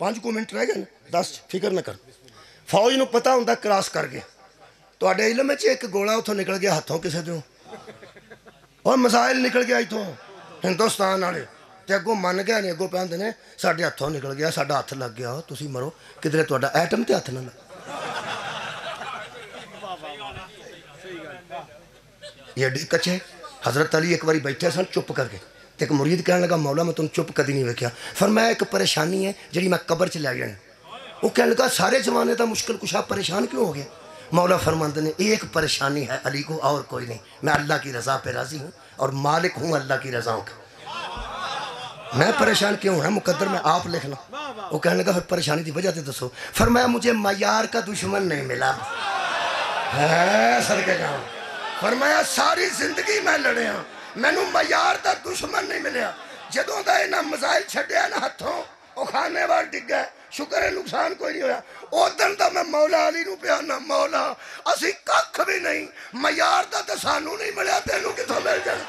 5 ਕੁ ਮਿੰਟ ਰਹਿ ਗਏ ਨੇ 10 ਫਿਕਰ ਨਾ ਕਰ ਫੌਜ ਨੂੰ ਪਤਾ ਹੁੰਦਾ ਕ੍ਰਾਸ ਕਰ ਗਿਆ ਤੁਹਾਡੇ ਇਲਮ ਵਿੱਚ ਇੱਕ ਗੋਲਾ ਉੱਥੋਂ ਨਿਕਲ ਗਿਆ ਹੱਥੋਂ ਕਿਸੇ ਤੋਂ ਉਹ ਮਿਸਾਈਲ ਨਿਕਲ ਗਿਆ ਇਥੋਂ ਹਿੰਦੁਸਤਾਨ ਵਾਲੇ ਤੇ ਅੱਗੋਂ ਮੰਨ ਗਿਆ ਨਹੀਂ ਅੱਗੋਂ ਕਹਿੰਦੇ ਨੇ ਸਾਡੇ ਹੱਥੋਂ ਨਿਕਲ ਗਿਆ ਸਾਡਾ ਹੱਥ ਲੱਗ ਗਿਆ ਤੁਸੀਂ ਮਰੋ ਕਿਧਰੇ ਤੁਹਾਡਾ ਐਟਮ ਤੇ ਹੱਥ ਨਾ ਲੱਗ ਇਹ ਡੀ ਕੱਚੇ ਹਜ਼ਰਤ ਅਲੀ ਇੱਕ ਵਾਰੀ ਬੈਠੇ ਸਨ ਚੁੱਪ ਕਰਕੇ ਤੇ ਇੱਕ ਮੁਰੀਦ ਕਹਿਣ ਲੱਗਾ ਮੌਲਾ ਮੈਂ ਤੁਹਾਨੂੰ ਚੁੱਪ ਕਦੀ ਨਹੀਂ ਵੇਖਿਆ ਫਰਮਾਇਆ ਇੱਕ ਪਰੇਸ਼ਾਨੀ ਹੈ ਜਿਹੜੀ ਮੈਂ ਕਬਰ 'ਚ ਲੈ ਜਾਣੀ ਉਹ ਕਹਿਣ ਲੱਗਾ ਸਾਰੇ ਜ਼ਮਾਨੇ ਦਾ ਮੁਸ਼ਕਿਲ ਕੁਸ਼ਾ ਪਰੇਸ਼ਾਨ क्यों हो गया मौला फरमाते ने एक परेशानी है अली को और कोई नहीं मैं अल्लाह की रज़ा पे राज़ी हूँ और मालिक हूँ अल्लाह की रज़ाओं का मैं परेशान क्यों होना मुकद्दर में आप लिख लो। वो कहने लगा, फिर परेशानी की वजह से दसो। फिर मैं, मुझे मैार का दुश्मन नहीं मिला। है, सर के जाओ पर मैं सारी ज़िंदगी मैं लड़िया मैनू मैार का दुश्मन नहीं मिलया जदों का इन्हें मजाइल छड़िया ना हथों वो खाने वाल डिग डिग्गा। शुक्र है, नुकसान कोई नहीं होया। उदन तो मैं मौला अली प्याना मौला। असी कख भी नहीं। मैार का तो सानू नहीं मिले तेनों कितों मिल जाए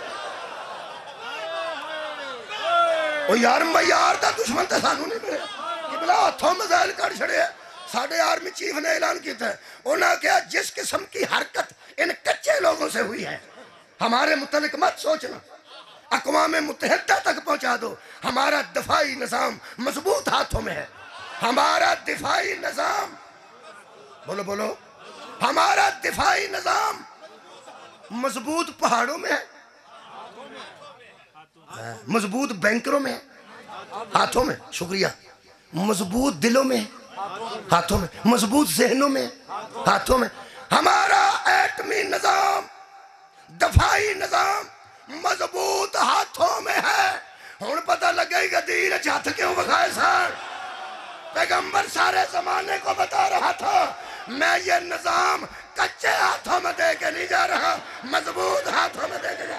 ਮਿਲ ਜਾਣਾ ਉਹ ਯਾਰ ਮੈਾਰ ਦਾ ਦੁਸ਼ਮਣ ਤਾਂ ਸਾਨੂੰ ਨਹੀਂ ਮਿਲਿਆ ਕਿਬਲਾ ਹੱਥੋਂ ਮਜ਼ਾਇਲ ਕੱਢ ਛੜਿਆ ਸਾਡੇ ਆਰਮੀ ਚੀਫ ਨੇ ਐਲਾਨ ਕੀਤਾ ਉਹਨਾਂ ਕਿਹਾ जिस किस्म की हरकत इन कच्चे लोगों से हुई है हमारे मुतलिक मत सोचना अकवाम मुतहदा तक पहुंचा दो हमारा दफाई निज़ाम मजबूत हाथों में है हमारा दिफाई निज़ाम बोलो बोलो हमारा दिफाई निज़ाम मजबूत पहाड़ों में है मज़बूत बैंकरों में हाथों में, शुक्रिया। मज़बूत दिलों में हाथों में, मज़बूत जहनों में हाथों में। हमारा एटमी निज़ाम, दफाई निज़ाम मज़बूत हाथों में है। हूँ पता लगेगा दीन हथ क्यों बखाए सन पैगंबर सारे जमाने को बता रहा था, मैं ये निज़ाम कच्चे हाथों में दे के नहीं जा रहा, मज़बूत हाथों में दे के जा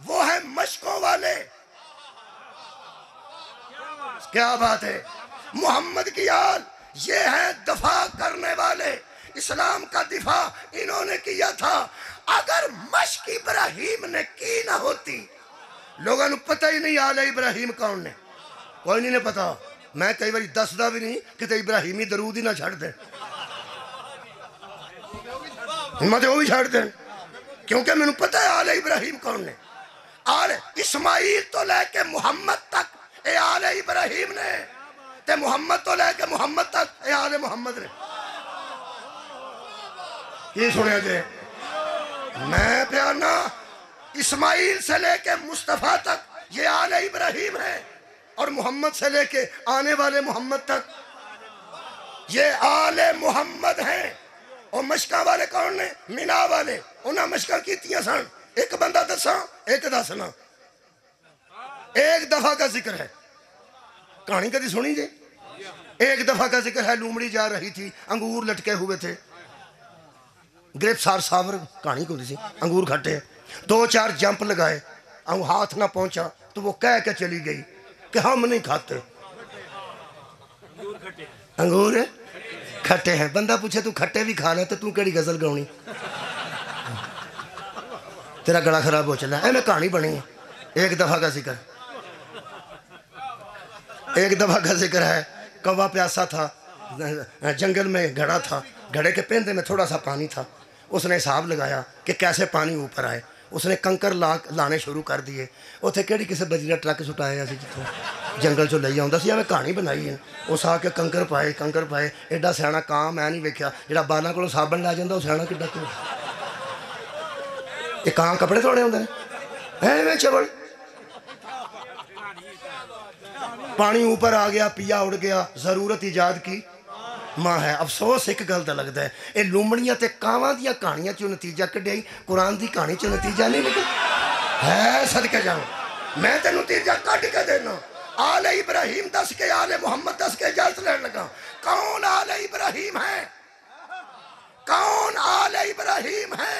वो है मशकों वाले। क्या बात है? मोहम्मद की आल, ये है दफ़ा करने वाले। इस्लाम का दिफा इन्होंने किया था। अगर मश्क इब्राहिम ने की ना होती, लोगों को पता ही नहीं आला इब्राहिम कौन ने कोई नहीं ने पता। मैं कई बार दसदा भी नहीं कि इब्राहिमी दरूद ही ना छड़ दे। मत वो भी छड़ दे। क्योंकि मैंने पता है आले इब्राहिम कौन ने आले इस्माइल तो लेके मुहम्मद तक, ए आले इब्राहिम ने। ते मुहम्मद तो लेके मुहम्मद तक, ए आले मुहम्मद ने। ये सुने जे। मैं प्याना इस्माइल से लेके मुस्तफ़ा तक, ये आले इब्राहिम है। और मोहम्मद से लेके आने वाले मोहम्मद तक, ये आले मोहम्मद हैं। और मशका वाले कौन ने मीना वाले। उन्हें मशका की सन एक बंदा दसा, एक दसना। एक दफ़ा का ज़िक्र है। कहानी कभी सुनी जी? एक दफ़ा का ज़िक्र है, लूमड़ी जा रही थी, अंगूर लटके हुए थे। गिरफ़्तार सावर, कहानी को थी? अंगूर खट्टे दो चार जंप लगाए हाथ ना पहुँचा तो वो कह के चली गई कि हम नहीं खाते। अंगूर खट्टे हैं। बंदा पूछे, तू खट्टे भी खा ले तो तू कड़ी गज़ल गाउनी तेरा गला खराब हो चला है कहानी बनी है एक दफा का जिक्र एक दफा का जिक्र है कौवा प्यासा था जंगल में घड़ा था घड़े के पेंदे में थोड़ा सा पानी था उसने हिसाब लगाया कि कैसे पानी ऊपर आए उसने कंकर ला लाने शुरू कर दिए ਉੱਥੇ ਕਿਹੜੀ ਕਿਸੇ ਬਜੀ ਦਾ ਟਰੱਕ ਸੁਟਾਇਆ ਸੀ ਜਿੱਥੋਂ ਜੰਗਲ ਚੋਂ ਲਈ ਆਉਂਦਾ ਸੀ ਐਵੇਂ ਕਹਾਣੀ ਬਣਾਈ ਹੈ ਉਸ ਆ ਕੇ ਕੰਕਰ ਪਾਏ ਕੰਕਰ ਪਾਏ ਐਡਾ ਸਿਆਣਾ ਕਾਂ ਮੈਂ ਨਹੀਂ ਵੇਖਿਆ ਜਿਹੜਾ ਬਾਲਾਂ ਕੋਲੋਂ ਸਾਬਣ ਲੈ ਜਾਂਦਾ ਉਹ ਸਿਆਣਾ ਕਿੱਡਾ ਕਿ ਇਹ ਕਾਂ ਕੱਪੜੇ ਧੋਣੇ ਹੁੰਦੇ ਨੇ ਐਵੇਂ ਚਵਲ पानी ऊपर आ गया पिया उड़ गया जरूरत ईजाद की मां है अफसोस एक गल का लगता है ये लूमड़ियां ते कावां दियां कहानियां चो नतीजा कढ़िया कुरान की कहानी चो नतीजा नहीं निकल है सदके जाओ मैं तेन नतीजा कट के देना आले इब्राहिम दस के आले मोहम्मद दस के इजाजत लेने लगा कौन आले इब्राहिम है कौन आले इब्राहिम है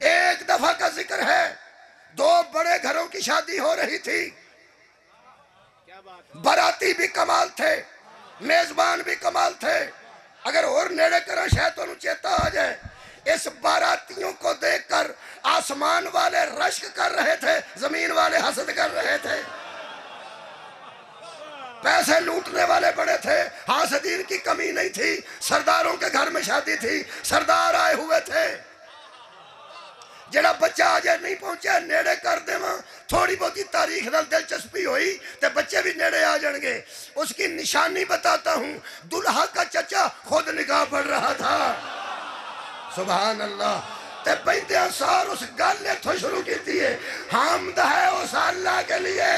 एक दफ़ा का ज़िक्र है। दो बड़े घरों की शादी हो रही थी। बाराती भी कमाल थे, मेजबान भी कमाल थे। अगर और नेड़े करो, शायद तो चेता आ जाए। इस बारातियों को देखकर आसमान वाले रश्क कर रहे थे, ज़मीन वाले हसद कर रहे थे। पैसे लूटने वाले बड़े थे, हासदीन की कमी नहीं थी। सरदारों के घर में शादी थी, सरदार आए हुए थे। ਜਿਹੜਾ ਬੱਚਾ ਅਜੇ नहीं पहुंचा नेड़े कर देव थोड़ी ਬਹੁਤੀ तारीख ਨਾਲ दिलचस्पी हुई तो बच्चे भी नेड़े आ जाएंगे उसकी निशानी बताता हूं दुल्हा का चचा खुद निगाह पड़ रहा था सुबह अल्लाह ते पैदे सार उस गल इतों शुरू की है हमद है उस अल्लाह के लिए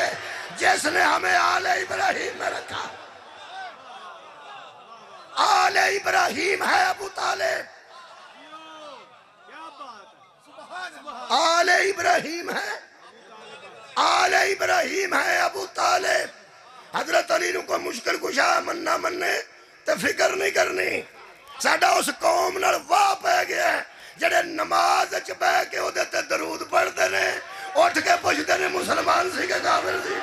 जिसने हमें आले इब्राहिम में रखा आले इब्राहिम है अबू तालेब आले इब्राहिम है। आले इब्राहिम है अबू तालेब। हज़रत अली को मुश्किल कुशा मन्ना मन्ने तो फ़िक्र नहीं करनी। साडा उस कौम नाल वाह पै गया है, जेडे नमाज़ च बह के ओदे ते दरूद पढ़ते ने, उठ के पुछते ने मुसलमान सी के काफिर सी।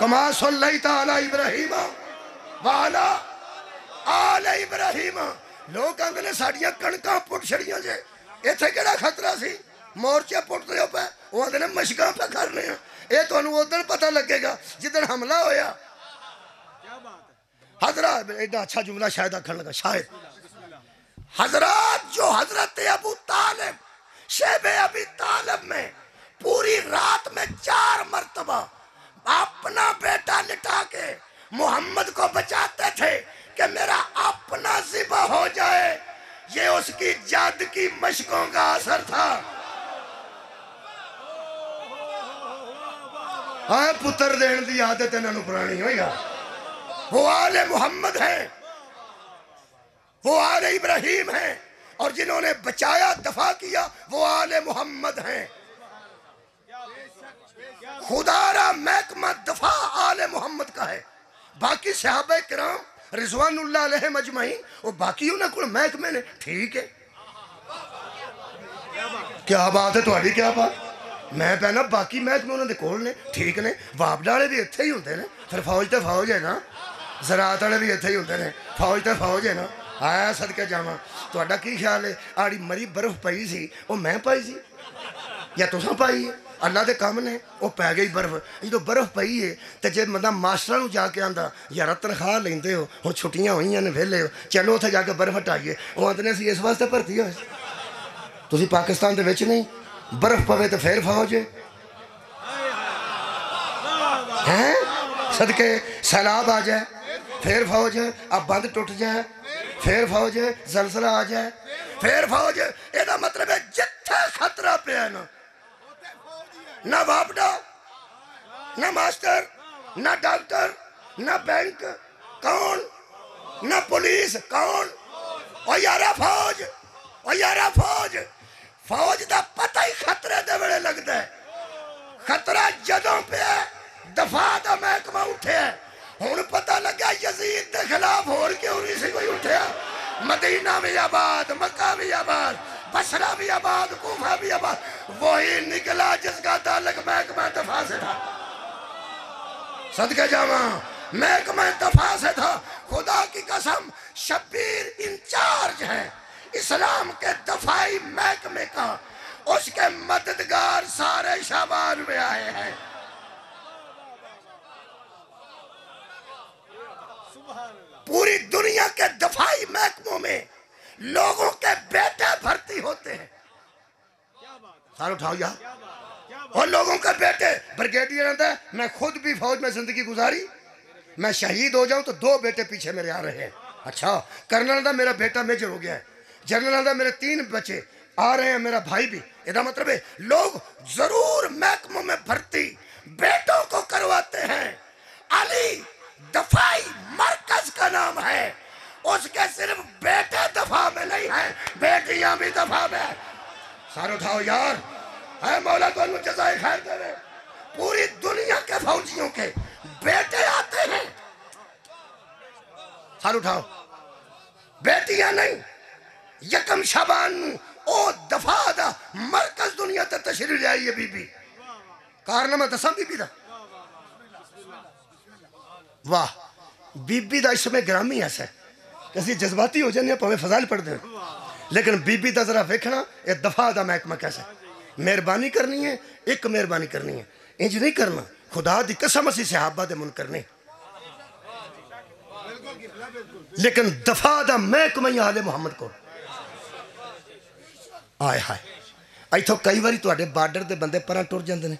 कमा सल्लैता अला इब्राहिम वाला आले इब्राहिम। ਲੋਕ ਕਹਿੰਦੇ ਨੇ ਸਾਡੀਆਂ ਕਣਕਾਂ ਪੁੱਟ ਛੜੀਆਂ ਜੇ ਇੱਥੇ ਕਿਹੜਾ ਖਤਰਾ ਸੀ ਮੋਰਚੇ ਪੁੱਟਦੇ ਹੋ ਪਏ ਉਹ ਆਂਦੇ ਨੇ ਮਸ਼ਕਾਂ ਪਾ ਕਰਨੇ ਆ ਇਹ ਤੁਹਾਨੂੰ ਉਦੋਂ ਪਤਾ ਲੱਗੇਗਾ ਜਿੱਦਣ ਹਮਲਾ ਹੋਇਆ हजरत एडा अच्छा जुमला शायद आखन लगा शायद हजरत जो हजरत अबू तालिब शेब अबी तालिब में पूरी रात में चार मर्तबा अपना बेटा लिटा के मोहम्मद को बचाते थे कि मेरा अपना जिबा हो जाए, ये उसकी जाद की मशकों का असर था। हाँ पुत्र देने की आदत इन्हों पुरानी हो यार वो आले मोहम्मद है, वो आले इब्राहिम है, और जिन्होंने बचाया, दफ़ा किया, वो आले मोहम्मद हैं। खुदारा महकमा दफ़ा आले मोहम्मद का है। बाकी सहाबे किराम रिजवानुल्लाह अलैहि मजमईन और बाकी उन्हें को महकमे ने ठीक है क्या बात है ਤੁਹਾਡੀ क्या बात ਮੈਂ ਪਹਿਲਾਂ ਬਾਕੀ ਮਹਿਕਮੇ ਉਹਨਾਂ ਦੇ ਕੋਲ ਨੇ ਠੀਕ ਨੇ ਵਾਪਡਾ ਵਾਲੇ ਵੀ ਇੱਥੇ ਹੀ ਹੁੰਦੇ ਨੇ ਫਿਰ ਫੌਜ ਤੇ ਫੌਜ ਹੈ ਨਾ ਜ਼ਰਾਤ ਵਾਲੇ ਵੀ ਇੱਥੇ ਹੀ ਹੁੰਦੇ ਨੇ ਫੌਜ ਤੇ ਫੌਜ ਹੈ ਨਾ ਆਇਆ ਸਦਕੇ ਜਾਵਾਂ ਤੁਹਾਡਾ ਕੀ ਖਿਆਲ ਹੈ ਆੜੀ ਮਰੀ ਬਰਫ਼ ਪਈ ਸੀ ਉਹ ਮੈਂ ਪਾਈ ਸੀ ਜਾਂ ਤੁਸੀਂ ਪਾਈ ਹੈ अल्लाह के काम ने वह पै गई बर्फ़ जो बर्फ़ पई है तो जो बंदा मास्टर जाके आता यार तनखा लेंदे हो हम छुट्टियाँ हुई वेले हो चलो उत जाके बर्फ़ हटाइए वह आते हैं इस वास्ते भर्ती हो तुम पाकिस्तान के नहीं बर्फ़ पवे तो फिर फौज है सदके सैलाब आ जाए फिर फौज अब बंद टुट जाए फिर फौज जलसला आ जाए फिर फौज ए मतलब है जिथे खतरा पे ना ना बापडा ना मास्टर, ना डॉक्टर, ना बैंक, कौन? ना पुलिस, कौन? और यारा फौज और यारा फौज। फौज का पता ही खतरे के वे लगता है। खतरा जदों पे दफ़ा का महकमा उठे हूँ। पता लगा यजीद के खिलाफ होर क्यों नहीं कोई उठा मदीना भी आबाद मक्का भी आबाद बसरा भी आबाद कूफा भी आबाद वही निकला जिसका ताल्लुक महकमा दफ़ा से था। सदके जावा महकमा दफ़ा से था। खुदा की कसम, शब्बीर इंचार्ज है इस्लाम के दफाई महकमे का। उसके मददगार सारे शाबान में आए हैं। पूरी दुनिया के दफाई महकमों में लोगों के बेटे भर्ती होते हैं। सारे उठाओ यार और लोगों के बेटे ब्रिगेडियर रहता है मैं खुद भी फौज में ज़िंदगी गुजारी। मैं शहीद हो जाऊँ तो दो बेटे पीछे मेरे आ रहे हैं। अच्छा कर्नल का मेरा बेटा मेजर हो गया है। जनरल का मेरे तीन बच्चे आ रहे हैं मेरा भाई भी। इसका मतलब है लोग ज़रूर महकमों में भर्ती बेटों को करवाते हैं। अली दफाई मरकज का नाम है। उसके सिर्फ़ बेटे दफ़ा में नहीं है बेटियाँ भी दफ़ा में। है सारे उठाओ यार। है मौला तो जजाय खैर दे रहे पूरी दुनिया के फौजियों के बेटे आते हैं। हर उठाओ। बेटियाँ नहीं, यकम शबान। ओ दफ़ा दा मरकज दुनिया तक तशरी ले आई है बीबी। कारनामा दसा बीबी का वाह, बीबी का इसमें ग्रामी ऐसा असं जज्बाती हो जाने भावे फजाल पढ़ते लेकिन बीबी का जरा वेखना यह दफ़ा का महकमा कैसा है। ਮਿਹਰਬਾਨੀ ਕਰਨੀ ਹੈ ਇੱਕ ਮਿਹਰਬਾਨੀ ਕਰਨੀ ਹੈ ਇੰਜ ਨਹੀਂ ਕਰਨਾ ਖੁਦਾ ਦੀ ਕਸਮ ਅਸੀਂ ਸਹਾਬਾ ਦੇ ਮੁਨਕਰ ਨੇ ਲੇਕਿਨ ਦਫਾ ਦਾ ਮਹਿਕਮਾ ਹੀ ਆਲੇ ਮੁਹੰਮਦ ਕੋਲ ਆਏ ਹਾਏ ਇੱਥੋਂ ਕਈ ਵਾਰੀ ਤੁਹਾਡੇ ਬਾਰਡਰ ਦੇ ਬੰਦੇ ਪਰਾਂ ਟੁਰ ਜਾਂਦੇ ਨੇ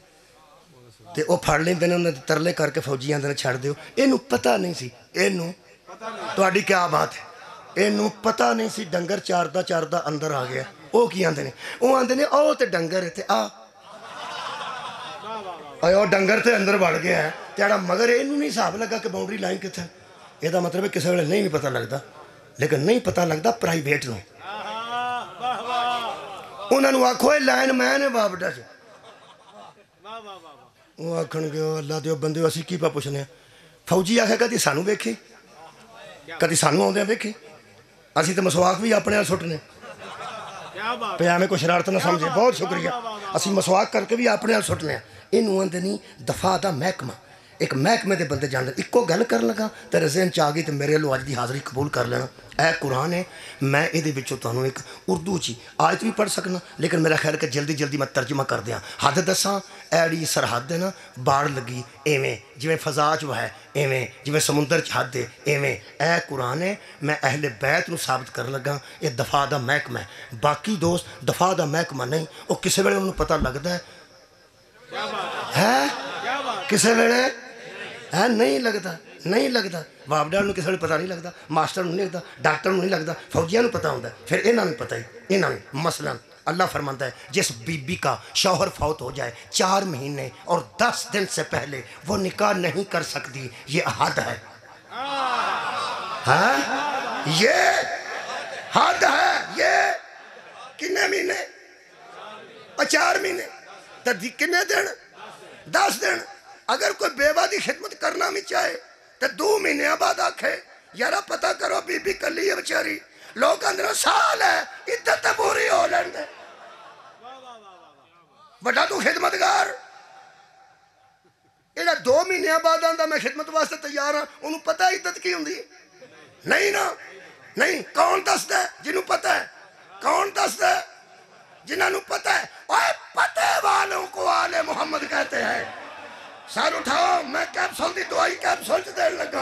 ਤੇ ਉਹ ਫੜ ਲੈਂਦੇ ਨੇ ਉਹਨਾਂ ਦੇ ਤਰਲੇ ਕਰਕੇ ਫੌਜੀ ਆਂਦੇ ਨੇ ਛੱਡ ਦਿਓ ਇਹਨੂੰ ਪਤਾ ਨਹੀਂ ਸੀ ਇਹਨੂੰ ਤੁਹਾਡੀ ਕੀ ਬਾਤ ਹੈ ਇਹਨੂੰ ਪਤਾ ਨਹੀਂ ਸੀ ਡੰਗਰ ਚਾਰਦਾ ਚਾਰਦਾ ਅੰਦਰ ਆ ਗਿਆ ਉਹ ਕੀ ਆਂਦੇ ਨੇ ਉਹ ਆਂਦੇ ਨੇ ਉਹ ਤੇ ਡੰਗਰ ਇੱਥੇ ਆ ਆਏ ਉਹ ਡੰਗਰ ਤੇ ਅੰਦਰ ਵੜ ਗਿਆ ਹੈ ਤੇ ਜਿਹੜਾ ਮਗਰ ਇਹਨੂੰ ਨਹੀਂ ਹਿਸਾਬ ਲੱਗਾ ਕਿ ਬਾਉਂਡਰੀ ਲਾਈਨ ਕਿੱਥੇ ਹੈ। ਇਹਦਾ ਮਤਲਬ ਹੈ ਕਿਸੇ ਵੇਲੇ ਨਹੀਂ ਵੀ ਪਤਾ ਲੱਗਦਾ ਲੇਕਿਨ ਨਹੀਂ ਪਤਾ ਲੱਗਦਾ ਪ੍ਰਾਈਵੇਟ ਨੂੰ ਉਹਨਾਂ ਨੂੰ ਆਖੋ ਇਹ ਲਾਈਨ ਮੈਨ ਹੈ ਬਾਬਡਾ ਚ ਉਹ ਆਖਣਗੇ ਉਹ ਅੱਲਾ ਦੇ ਉਹ ਬੰਦੇ ਅਸੀਂ ਕੀ ਪਾ ਪੁੱਛਨੇ ਆ ਫੌਜੀ ਆਖੇ ਕਦੀ ਸਾਨੂੰ ਵੇਖੀ ਕਦੀ ਸਾਨੂੰ ਆਉਂਦਿਆਂ ਵੇਖੀ ਅਸੀਂ ਤੇ ਮਸਵਾਕ ਵੀ ਆਪਣੇ ਨਾਲ ਸੁੱਟਨੇ ਪਿਆਵੇਂ ਕੋਈ ਸ਼ਰਾਰਤ ਨਾ ਸਮਝੇ ਬਹੁਤ ਸ਼ੁਕਰੀਆ ਅਸੀਂ ਮਸਵਾਕ ਕਰਕੇ ਵੀ ਆਪਣੇ ਨਾਲ ਸੁੱਟਨੇ ਆ ਇਹਨੂੰ ਆਂਦੇ ਨਹੀਂ ਦਫਾ ਦਾ ਮਹਿਕਮਾ ਇੱਕ ਮਹਿਕਮੇ ਦੇ ਬੰਦੇ ਜਾਣ ਇੱਕੋ ਗੱਲ ਕਰਨ ਲੱਗਾ ਤੇ ਰਜ਼ਨ ਚ ਆ ਗਈ ਤੇ ਮੇਰੇ ਲੋ ਅੱਜ ਦੀ ਹਾਜ਼ਰੀ ਕਬੂਲ ਕਰ ਲੈਣਾ ਇਹ ਕੁਰਾਨ ਹੈ ਮੈਂ ਇਹਦੇ ਵਿੱਚੋਂ ਤੁਹਾਨੂੰ ਇੱਕ ਉਰਦੂ ਚ ਆਇਤ ਵੀ ਪੜ੍ਹ ਸਕਣਾ ਲੇਕਿਨ ਮੇਰਾ ਖਿਆਲ ਕਿ ਜਲਦੀ ਜਲਦੀ ਮੈਂ ਤਰਜਮਾ ਕਰ ਦਿਆਂ ਹੱਦ ਦੱਸਾਂ ਐੜੀ ਸਰਹੱਦ ਨਾ ਬਾੜ ਲੱਗੀ ਐਵੇਂ ਜਿਵੇਂ ਫਜ਼ਾ 'ਚ ਵਹੈ ਐਵੇਂ ਜਿਵੇਂ ਸਮੁੰਦਰ 'ਚ ਹੱਦ ਹੈ ਐਵੇਂ ਐ ਕੁਰਾਨ ਹੈ ਮੈਂ ਅਹਲੇ ਬੈਤ ਨੂੰ ਸਾਬਤ ਕਰਨ ਲੱਗਾ ਇਹ ਦਫਾ ਦਾ ਮਹਿਕਮਾ ਬਾਕੀ ਦੋਸਤ ਦਫਾ ਦਾ ਮਹਿਕਮਾ ਨਹੀਂ ਉਹ ਕਿਸੇ ਵੇਲੇ ਉਹਨੂੰ ਪਤਾ ਲੱਗਦਾ ਹੈ ਹੈ ਕਿਸੇ ਵੇਲੇ ਹੈ ਨਹੀਂ ਲੱਗਦਾ ਨਹੀਂ ਲੱਗਦਾ ਬਾਬਡਾਲ ਨੂੰ ਕਿਸੇ ਨੂੰ ਪਤਾ ਨਹੀਂ ਲੱਗਦਾ ਮਾਸਟਰ ਨੂੰ ਨਹੀਂ ਲੱਗਦਾ ਡਾਕਟਰ ਨੂੰ ਨਹੀਂ ਲੱਗਦਾ ਫੌਜੀਆਂ ਨੂੰ ਪਤਾ ਹੁੰਦਾ ਫਿਰ ਇਹਨਾਂ ਨੂੰ ਪਤਾ ਹੀ ਇਹਨਾਂ ਨੂੰ ਮਸਲਨ अल्लाह फरमाता है, जिस बीबी का शौहर फौत हो जाए, चार महीने और दस दिन से पहले वो निकाह नहीं कर सकती, ये हद है। हाँ? ये हद है, ये कितने महीने? चार महीने? तो कितने दिन? दस दिन। अगर कोई बेवा की खिदमत करना भी चाहे तो दो महीने बाद आखे, यार पता करो बीबी कली है बेचारी। लोग अंदर साल है इद्दत तो पूरी हो लेंदे ਵੱਡਾ ਤੂੰ ਖਿਦਮਤਗਾਰ ਜਿਹੜਾ 2 ਮਹੀਨਿਆਂ ਬਾਅਦ ਆਂਦਾ ਮੈਂ ਖਿਦਮਤ ਵਾਸਤੇ ਤਿਆਰ ਹਾਂ ਉਹਨੂੰ ਪਤਾ ਇੱਜ਼ਤ ਕੀ ਹੁੰਦੀ ਹੈ ਨਹੀਂ ਨਾ ਨਹੀਂ ਕੌਣ ਦੱਸਦਾ ਹੈ? ਜਿਹਨੂੰ ਪਤਾ ਹੈ ਕੌਣ ਦੱਸਦਾ ਹੈ? जिन्हों ਨੂੰ पता है ओए पते वालों को आले मोहम्मद कहते हैं सर उठाओ मैं कैप्सूल की दवाई कैप्सूल च देने लगा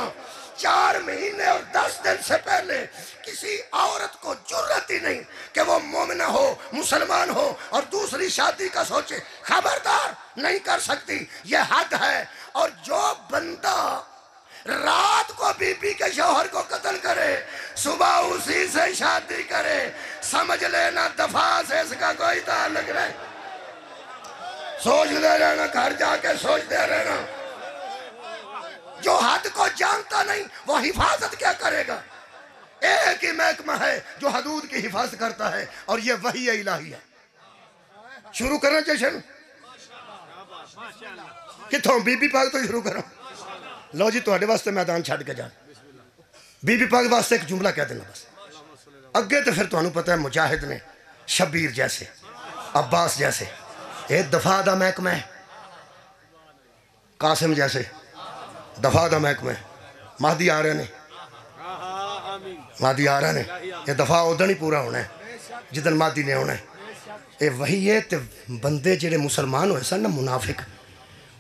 चार महीने और दस दिन से पहले किसी औरत को ज़रूरत ही नहीं कि वो मोमिना हो, मुसलमान हो और दूसरी शादी का सोचे। खबरदार नहीं कर सकती। ये हद है। और जो बंदा रात को बीबी के शोहर को कत्ल करे, सुबह उसी से शादी करे, समझ लेना दफ़ा से इसका कोई ताल्लुक नहीं। सोचते रहना, घर जाके सोचते रहना। जो हद को जानता नहीं, वो हिफाजत क्या करेगा? एक ही महकमा है जो हदूद की हिफाजत करता है, और ये वही इलाही है। शुरू करना चाहिए शुरू कितों, बीबी पाग तो शुरू करो। लो जी थोड़े वास्ते मैदान छड़ के जान। बीबी पाग वास्ते एक जुमला कह देना बस। अगे तो फिर तुम्हें पता है, मुजाहिद ने शबीर जैसे, अब्बास जैसे ये दफ़ा का महकमा है, कासिम जैसे ਦਫਾ ਦਾ ਮਹਿਕਮਾ ਹੈ ਮਾਹਦੀ ਆ ਰਹੇ ਨੇ आमीन ਮਾਦੀ ਆ ਰਹੇ ਨੇ ਇਹ ਦਫਾ ਉਦੋਂ ਹੀ ਪੂਰਾ ਹੋਣਾ ਹੈ ਜਿੱਦਨ ਮਾਦੀ ਨੇ ਆਉਣਾ ਹੈ ਇਹ ਵਹੀ ਹੈ ਤੇ ਬੰਦੇ ਜਿਹੜੇ ਮੁਸਲਮਾਨ ਹੋਏ ਸਨ ਨਾ ਮੁਨਾਫਿਕ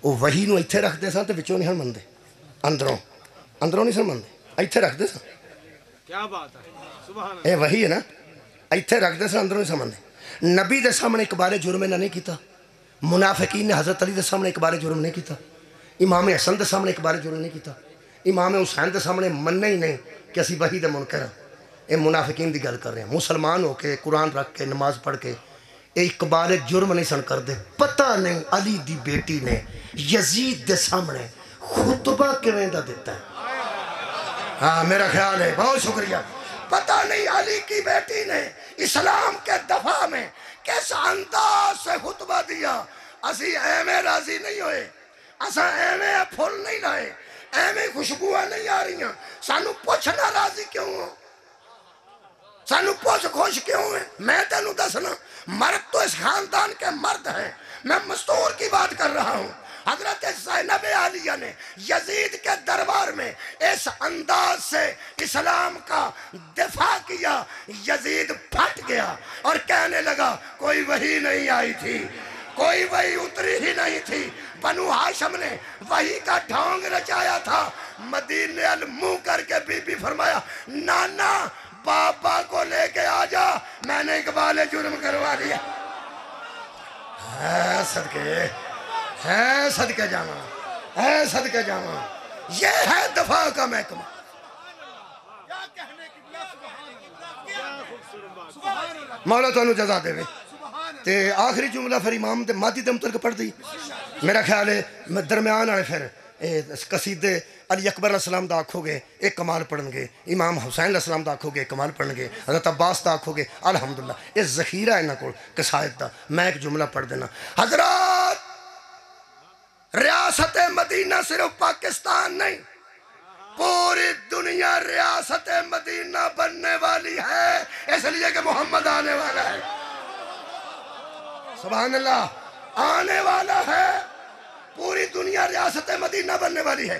ਉਹ ਵਹੀ ਨੂੰ ਇੱਥੇ ਰੱਖਦੇ ਸਨ ਤੇ ਵਿੱਚੋਂ ਨਹੀਂ ਹਨ ਮੰਨਦੇ ਅੰਦਰੋਂ ਅੰਦਰੋਂ ਨਹੀਂ ਸਨ ਮੰਨਦੇ ਇੱਥੇ ਰੱਖਦੇ ਸਨ क्या बात है सुबह ਇਹ ਵਹੀ ਹੈ ਨਾ ਇੱਥੇ ਰੱਖਦੇ ਸਨ ਅੰਦਰੋਂ ਨਹੀਂ ਸਮਝਦੇ ਨਬੀ ਦੇ ਸਾਹਮਣੇ ਇੱਕ ਬਾਰੇ ਜੁਰਮ ਇਹਨਾਂ ਨਹੀਂ ਕੀਤਾ ਮੁਨਾਫਿਕੀਨ ਨੇ ਹਜ਼ਰਤ ਅਲੀ ਦੇ ਸਾਹਮਣੇ ਇੱਕ ਬਾਰੇ ਜੁਰਮ ਨਹੀਂ ਕੀਤਾ इमाम हसन के सामने एक बार जुर्म नहीं किया इमाम हुसैन के सामने मनना ही नहीं कि असी वही का मुनकर ये मुनाफिकीन की गल कर रहे हैं। मुसलमान होके, कुरान रख के, नमाज़ पढ़ के एक बार जुर्म नहीं सन करते पता नहीं अली दी बेटी ने यजीद के सामने खुतबा किमें का दिता है। हाँ मेरा ख्याल है, बहुत शुक्रिया। पता नहीं अली की बेटी ने इस्लाम के दफ़ा में कैसा अंदाज से खुतबा दिया। असी एवें राज़ी नहीं हुए। असा एवें फुल नहीं लाए एवें खुशबुआ नहीं आ रही सानू पुछना राज़ी क्यों हो? सानू पुछ खुश क्यों है? मैं तेन दसना, मर्द तो इस खानदान के मर्द हैं। मैं मस्तूर की बात कर रहा हूँ। हज़रत जैनब आलिया ने यजीद के दरबार में इस अंदाज से इस्लाम का दिफा किया। यजीद फट गया और कहने लगा, कोई वही नहीं आई थी। कोई वही उतरी ही नहीं थी। बनु हाशम ने वही का ढोंग रचाया था। मदीने अल मुँह करके बीबी फरमाया नाना पापा को लेके आ जा। मैंने इकबाल जुर्म करवा दिया। है सदके है सदके जामा है सदके जामा। ये है दफ़ा का महकमा। मौला तो तुम जजा देवे। तो आखिरी जुमला फिर इमाम तो माती दम तक पढ़ दी। मेरा ख्याल है, मैं दरम्यान आए फिर कसीदे अली अकबर असलम का आखोगे, एक कमाल पढ़नगे, इमाम हुसैन असलम का आखोगे, एक कमाल पढ़नगे, हज़रत अब्बास का आखोगे, अलहमदुल्ला, ये जखीरा इन्हों को कसायद का मैं एक जुमला पढ़ देना। हज़रत, रियासत मदीना सिर्फ़ पाकिस्तान नहीं, पूरी दुनिया रियासत मदीना बनने वाली है, इसलिए कि मोहम्मद आने वाला है। सुबह अल्लाह आने वाला है पूरी दुनिया रियासत मदीना बनने वाली है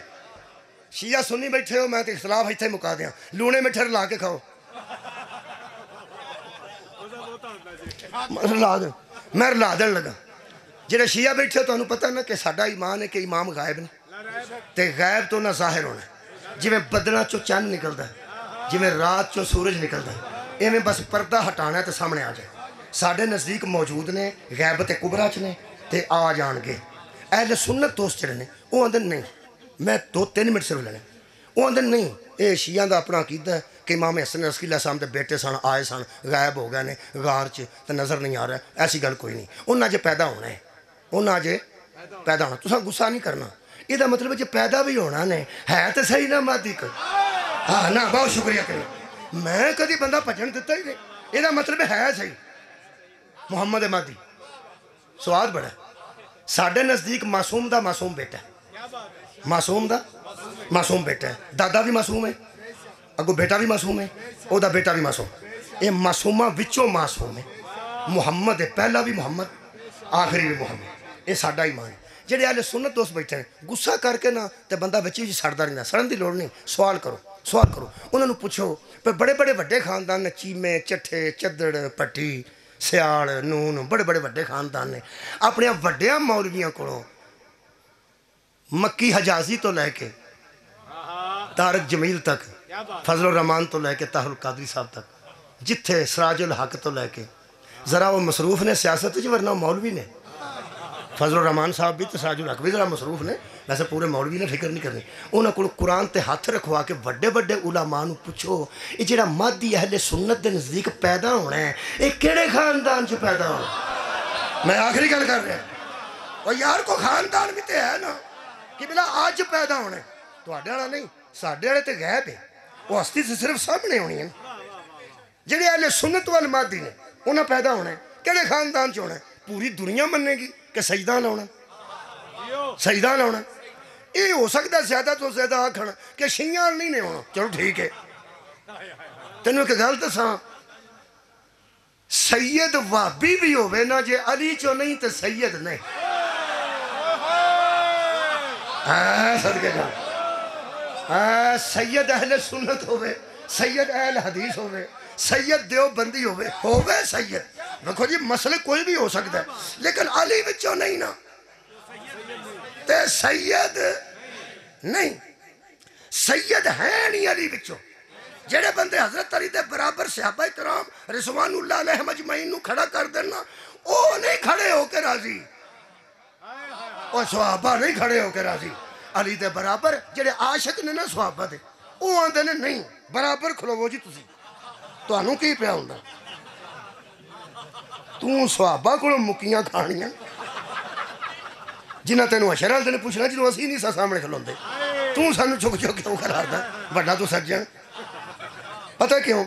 शिया सुन्नी बैठे हो मैं तो इख्तलाफ इतने मुका दिया लूने मिठे ला के खाओ ਉਹਦਾ ਬਹੁਤਾ ਹੁੰਦਾ ਜੀ ਮੈਂ ਰਲਾ ਦੇ ਮੈਂ ਰਲਾ ਦੇਣ ਲੱਗਾ ਜਿਹੜੇ ਸ਼ੀਆ ਬੈਠੇ ਹੋ, ਤੁਹਾਨੂੰ ਪਤਾ ਨਾ ਕਿ ਸਾਡਾ ਈਮਾਨ ਹੈ ਕਿ ਇਮਾਮ ਗਾਇਬ ਨੇ ਲੜਾਈ ਤੇ ਗਾਇਬ ਤੋਂ ਨਾ ਜ਼ਾਹਿਰ ਹੋਣਾ ਜਿਵੇਂ ਬੱਦਲਾਂ ਚੋਂ ਚੰਨ ਨਿਕਲਦਾ ਹੈ, ਜਿਵੇਂ ਰਾਤ ਚੋਂ ਸੂਰਜ ਨਿਕਲਦਾ ਹੈ, ਐਵੇਂ ਬਸ ਪਰਦਾ ਹਟਾਣਾ ਹੈ ਤੇ ਸਾਹਮਣੇ ਆ ਜਾਏ ਸਾਡੇ ਨਜ਼ਦੀਕ ਮੌਜੂਦ ਨੇ ਗਾਇਬ ਤੇ ਕੁਬਰਾ ਚ ਨੇ ਤੇ ਆ ਜਾਣਗੇ ਅਹਿਲ ਸੁਨਨਤ ਦੋਸਤ ਜਿਹੜੇ ਨੇ ਉਹ ਆਂਦੇ ਨਹੀਂ ਮੈਂ ਦੋ ਤਿੰਨ ਮਿੰਟ ਸਿਰਫ ਲੈਣੇ ਉਹ ਆਂਦੇ ਨਹੀਂ ਇਹ ਸ਼ੀਆਂ ਦਾ ਆਪਣਾ ਅਕੀਦਾ ਹੈ ਕਿ ਇਮਾਮ ਹਸਨ ਰਸਕੀਲਾ ਸਾਹਿਬ ਦੇ ਬੇਟੇ ਸਨ ਆਏ ਸਨ ਗਾਇਬ ਹੋ ਗਏ ਨੇ ਗਾਰ 'ਚ ਤੇ ਨਜ਼ਰ ਨਹੀਂ ਆ ਰਿਹਾ ਐਸੀ ਗੱਲ ਕੋਈ ਨਹੀਂ ਉਹਨਾਂ 'ਚ ਪੈਦਾ ਹੋਣਾ ਹੈ ਉਹਨਾਂ 'ਚ ਪੈਦਾ ਹੋਣਾ ਤੁਸੀਂ ਗੁੱਸਾ ਨਹੀਂ ਕਰਨਾ ਇਹਦਾ ਮਤਲਬ ਜੇ ਪੈਦਾ ਵੀ ਹੋਣਾ ਨੇ ਹੈ ਤਾਂ ਸਹੀ ਨਾ ਮਾਦੀ ਕੋ ਹਾਂ ਨਾ ਬਹੁਤ ਸ਼ੁਕਰੀਆ ਕਰੀ ਮੈਂ ਕਦੀ ਬੰਦਾ ਭਜਣ ਦਿੱਤਾ ਹੀ ਨਹੀਂ ਇਹਦਾ ਮਤਲਬ ਹੈ ਸਹੀ ਮੁਹੰਮਦ ਮਾਦੀ ਸਵਾਦ ਬੜਾ ਸਾਡੇ ਨਜ਼ਦੀਕ ਮਾਸੂਮ ਦਾ ਮਾਸੂਮ ਬੇਟਾ ਹੈ ਕੀ ਬਾਤ ਹੈ ਮਾਸੂਮ ਦਾ ਮਾਸੂਮ ਬੇਟਾ ਹੈ ਦਾਦਾ ਵੀ ਮਾਸੂਮ ਹੈ ਅੱਗੋਂ ਬੇਟਾ ਵੀ ਮਾਸੂਮ ਹੈ ਉਹਦਾ ਬੇਟਾ ਵੀ ਮਾਸੂਮ ਇਹ ਮਾਸੂਮਾਂ ਵਿੱਚੋਂ ਮਾਸੂਮ ਹੈ ਮੁਹੰਮਦ ਹੈ ਪਹਿਲਾ ਵੀ ਮੁਹੰਮਦ ਆਖਰੀ ਵੀ ਮੁਹੰਮਦ ਇਹ ਸਾਡਾ ਈਮਾਨ ਹੈ ਜਿਹੜੇ ਆਲੇ ਸੁਨਨਤ ਦੋਸਤ ਬੈਠੇ ਨੇ ਗੁੱਸਾ ਕਰਕੇ ਨਾ ਤੇ ਬੰਦਾ ਵਿੱਚ ਵਿੱਚ ਸੜਦਾ ਰਹਿੰਦਾ ਸੜਨ ਦੀ ਲੋੜ ਨਹੀਂ ਸਵਾਲ ਕਰੋ ਸਵਾਲ ਕਰੋ ਉਹਨਾਂ ਨੂੰ ਪੁੱਛੋ ਪਰ ਬੜੇ ਬੜੇ ਵੱਡੇ ਖਾਨਦਾਨ ਨੇ ਚੀਮੇ ਚੱਠੇ ਚੱਦੜ ਪੱਟੀ ਸਿਆਲ ਨੂਨ ਬੜੇ ਬੜੇ ਵੱਡੇ ਖਾਨਦਾਨ ਨੇ ਆਪਣੇ ਵੱਡਿਆਂ ਮੌਲਵੀਆਂ ਕੋਲੋਂ ਮੱਕੀ ਹਜਾਜ਼ੀ ਤੋਂ ਲੈ ਕੇ ਆਹਾ ਤਾਰਕ ਜਮੀਲ ਤੱਕ ਕੀ ਬਾਤ ਫਜ਼ਲ ਰਹਿਮਾਨ ਤੋਂ ਲੈ ਕੇ ਤਾਹਰ ਕਾਦਰੀ ਸਾਹਿਬ ਤੱਕ ਜਿੱਥੇ ਸਰਾਜੁਲ ਹਕ ਤੋਂ ਲੈ ਕੇ ਜ਼ਰਾ ਉਹ ਮਸਰੂਫ ਨੇ ਸਿਆਸਤ 'ਚ ਵਰਨਾ ਉਹ ਮੌਲਵੀ ਨੇ ਫਜ਼ਲ ਰਹਿਮਾਨ ਸਾਹਿਬ ਵੀ ਤੇ ਸਰਾਜੁਲ ਹਕ ਵੀ ਜ਼ਰਾ ਮਸਰੂਫ ਨੇ ਵੈਸੇ ਪੂਰੇ ਮੌਲਵੀ ਨੇ ਫਿਕਰ ਨਹੀਂ ਕਰਨੀ ਉਹਨਾਂ ਕੋਲ ਕੁਰਾਨ ਤੇ ਹੱਥ ਰਖਵਾ ਕੇ ਵੱਡੇ ਵੱਡੇ ਉਲਾਮਾ ਨੂੰ ਪੁੱਛੋ ਇਹ ਜਿਹੜਾ ਮਾਦੀ ਅਹਲੇ ਸੁਨਨਤ ਦੇ ਨਜ਼ਦੀਕ ਪੈਦਾ ਹੋਣਾ ਹੈ ਇਹ ਕਿਹੜੇ ਖਾਨਦਾਨ 'ਚ ਪੈਦਾ ਹੋਣਾ ਮੈਂ ਆਖਰੀ ਗੱਲ ਕਰ ਰਿਹਾ ਉਹ ਯਾਰ ਕੋ ਖਾਨਦਾਨ ਵੀ ਤੇ ਹੈ ਨਾ ਕਿ ਬਿਲਾ ਅੱਜ ਪੈਦਾ ਹੋਣਾ ਹੈ। ਤੁਹਾਡੇ ਵਾਲਾ ਨਹੀਂ ਸਾਡੇ ਵਾਲੇ ਤੇ ਗਾਇਬ ਹੈ ਉਹ ਹਸਤੀ ਤੇ ਸਿਰਫ ਸਾਹਮਣੇ ਹੋਣੀ ਹੈ ਜਿਹੜੇ ਆਲੇ ਸੁਨਨਤ ਵੱਲ ਮਾਦੀ ਨੇ ਉਹਨਾਂ ਪੈਦਾ ਹੋਣਾ ਹੈ। ਕਿਹੜੇ ਖਾਨਦਾਨ ਚ ਹੋਣਾ ਹੈ? ਪੂਰੀ ਦੁਨੀਆ ਮੰਨੇਗੀ कि सजदा लाना सजदा लाना ये हो सकता ज़्यादा तो ज़्यादा आखन कि शियाल नहीं ने होना। चलो ठीक है। तेन एक गल दसा, सैयद वाबी भी हो ना, जे अली चो नहीं तो सैयद नहीं सदके सैयद अहल सुनत होवे, सैयद अहल हदीस होवे। सैयद देवबंदी होवे होवे सैयद देखो जी मसले कोई भी हो सकता है लेकिन अली बिचों नहीं ना ते सैयद नहीं सैयद है नहीं अली बिचों ਜਿਹੜੇ ਬੰਦੇ ਹਜ਼ਰਤ ਅਲੀ ਦੇ ਬਰਾਬਰ ਸਹਾਬਾ ਇਕਰਾਮ ਰਿਜ਼ਵਾਨੁਲਲਾਹ ਅਲੈਹਿਮ ਅਜਮੈਨ ਨੂੰ ਖੜਾ ਕਰ ਦੇਣਾ ਉਹ ਨਹੀਂ ਖੜੇ ਹੋ ਕੇ ਰਾਜ਼ੀ ਉਹ ਸਹਾਬਾ ਨਹੀਂ ਖੜੇ ਹੋ ਕੇ ਰਾਜ਼ੀ ਅਲੀ ਦੇ ਬਰਾਬਰ ਜਿਹੜੇ ਆਸ਼ਿਕ ਨੇ ਨਾ ਸਹਾਬਾ ਦੇ ਉਹ ਆਂਦੇ ਨੇ ਨਹੀਂ ਬਰਾਬਰ ਖਲੋਵੋ ਜੀ ਤੁਸੀਂ ਤੁਹਾਨੂੰ ਕੀ ਪਿਆ ਹੁੰਦਾ? ਤੂੰ ਸਵਾਬਾ ਕੋਲ ਮੁਕੀਆਂ ਖਾਣੀਆਂ। ਜਿਨ੍ਹਾਂ ਤੈਨੂੰ ਅਸ਼ਰਾਂ ਦੇ ਨੇ ਪੁੱਛਣਾ ਜਦੋਂ ਅਸੀਂ ਨਹੀਂ ਸਾਹਮਣੇ ਖਲੋਂਦੇ। ਤੂੰ ਸਾਨੂੰ ਚੁੱਕ ਚੁੱਕ ਕਿਉਂ ਕਰਾਰਦਾ ਵੱਡਾ ਤੂੰ ਸੱਜਣ। ਪਤਾ ਕਿਉਂ?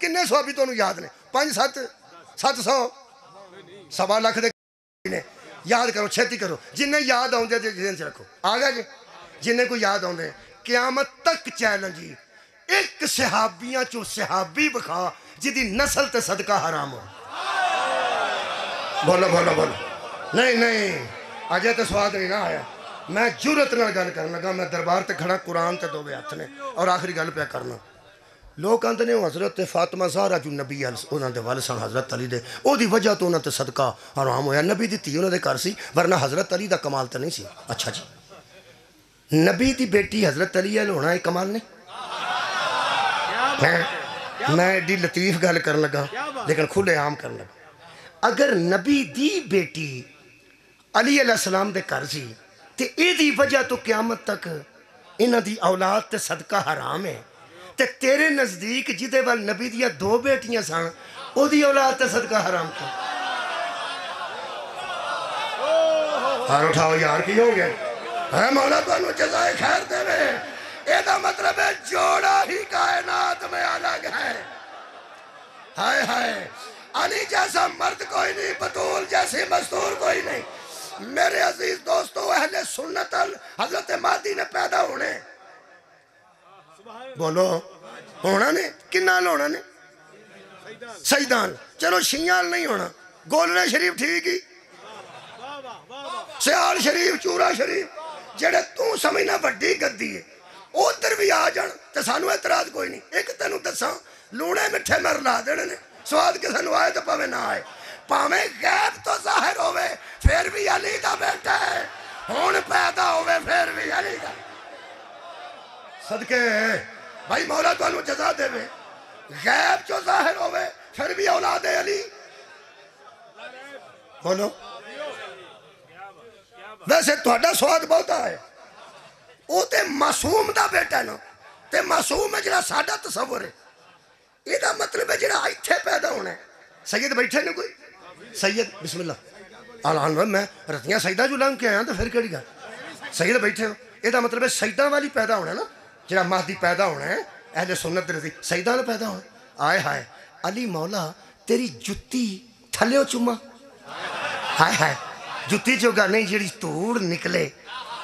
ਕਿੰਨੇ ਸਹਾਬੀ ਤੁਹਾਨੂੰ ਯਾਦ ਨੇ? 5 7 700 ਸਵਾ ਲੱਖ ਦੇ ਨੇ। ਯਾਦ ਕਰੋ, ਛੇਤੀ ਕਰੋ। ਜਿੰਨੇ ਯਾਦ ਆਉਂਦੇ ਤੇ ਜ਼ਹਿਨ ਚ ਰੱਖੋ। ਆ ਗਿਆ ਜੀ? ਜਿੰਨੇ ਕੋਈ ਯਾਦ ਆਉਂਦੇ क्यामत तक चैन जी एक सहाबिया चो सहाबी बखा जिदी नस्ल ते सदका हराम हो। बोलो बोलो बोलो। नहीं नहीं, अजय तो स्वाद नहीं ना आया। मैं ज़रूरत न गल कर लगा, मैं दरबार से खड़ा, कुरान से दो हथ ने, और आखिरी गल पै करना। लोग आते ने हज़रत फातमा सारा जो नबी अल उन्होंने दे वाल सन हज़रत अली दे वजह तो उन्होंने सदका आराम होया। नबी दी उन्होंने घर से, वरना हज़रत अली का कमाल तो नहीं सी। अच्छा जी। नबी की बेटी हज़रत अली अल होना है? कमाल ने मैं मैं एडी लतीफ गल कर लगा लेकिन खुले आम कर लगा। अगर नबी की बेटी अली सलाम के घर सी तो एदी वजह तो क्यामत तक इन्हां की औलाद तो सदका हराम है। ते तेरे नज़दीक जिदे वाल नबी दिया दो बेटियाँ सन ओरी औलाद तो सदका हराम था उठाओ यार की हो गया? खैर मतलब है जोड़ा ही कायनात में अलग है। हाय हाय, अली जैसा मर्द कोई नहीं, बतूल मजदूर कोई नहीं। मेरे अज़ीज़ दोस्तों, अहले सुन्नत हज़रत मादी ने पैदा होने। बोलो, होना ने कि होना ने सईदान। चलो शियाल नहीं होना। गोलने शरीफ ठीक ही। सियाल शरीफ, चूरा शरीफ। ਸਿਆਲ ਸ਼ਰੀਫ ਚੂਰਾ ਸ਼ਰੀਫ ਜਿਹੜੇ ਤੂੰ ਸਮਝਣਾ ਵੱਡੀ ਗੱਦੀ ਏ ਉਧਰ ਵੀ ਆ ਜਾਣ ਤੇ ਸਾਨੂੰ ਇਤਰਾਜ਼ ਕੋਈ ਨਹੀਂ ਇੱਕ ਤੈਨੂੰ ਦੱਸਾਂ ਲੂਣੇ ਮਿੱਠੇ ਮੈਂ ਰਲਾ ਦੇਣੇ ਨੇ ਸਵਾਦ ਕਿਸੇ ਨੂੰ ਆਏ ਤਾਂ ਭਾਵੇਂ ਨਾ ਆਏ ਭਾਵੇਂ ਗੈਬ ਤੋਂ ਜ਼ਾਹਿਰ ਹੋਵੇ ਫਿਰ ਵੀ ਅਲੀ ਦਾ ਬੇਟਾ ਹੈ ਹੁਣ ਪੈਦਾ ਹੋਵੇ ਫਿਰ ਵੀ ਅਲੀ ਦਾ ਸਦਕੇ ਭਾਈ ਮੌਲਾ ਤੁਹਾਨੂੰ ਜਜ਼ਾ ਦੇਵੇ ਗੈਬ ਚੋਂ ਜ਼ਾਹਿਰ ਹੋਵੇ ਫਿਰ ਵੀ ਔਲਾਦ ਹੈ ਅਲੀ ਬੋਲੋ वैसे थोड़ा स्वाद बहुता है वो तो मासूम का बेटा ना तो मासूम है जरा साडा तस्वर है यदा मतलब है जरा इतने पैदा होना है सैयद बैठे ने कोई सैयद बिस्मिल्ला आलान मैं रतियाँ सईदा जो लंघ के आया तो फिर केड़ी गल सैयद बैठे हो यदा मतलब है सईदा वाली पैदा होना है ना जरा महदी पैदा होना है ऐसे सुन्नत रज़ी सईदा ने पैदा होना आए हाय अली मौला तेरी जुत्ती थल्यो चूमा हाय हाय ਜੁੱਤੀ ਚੋਗਾ ਨਹੀਂ ਜਿਹੜੀ ਧੂੜ ਨਿਕਲੇ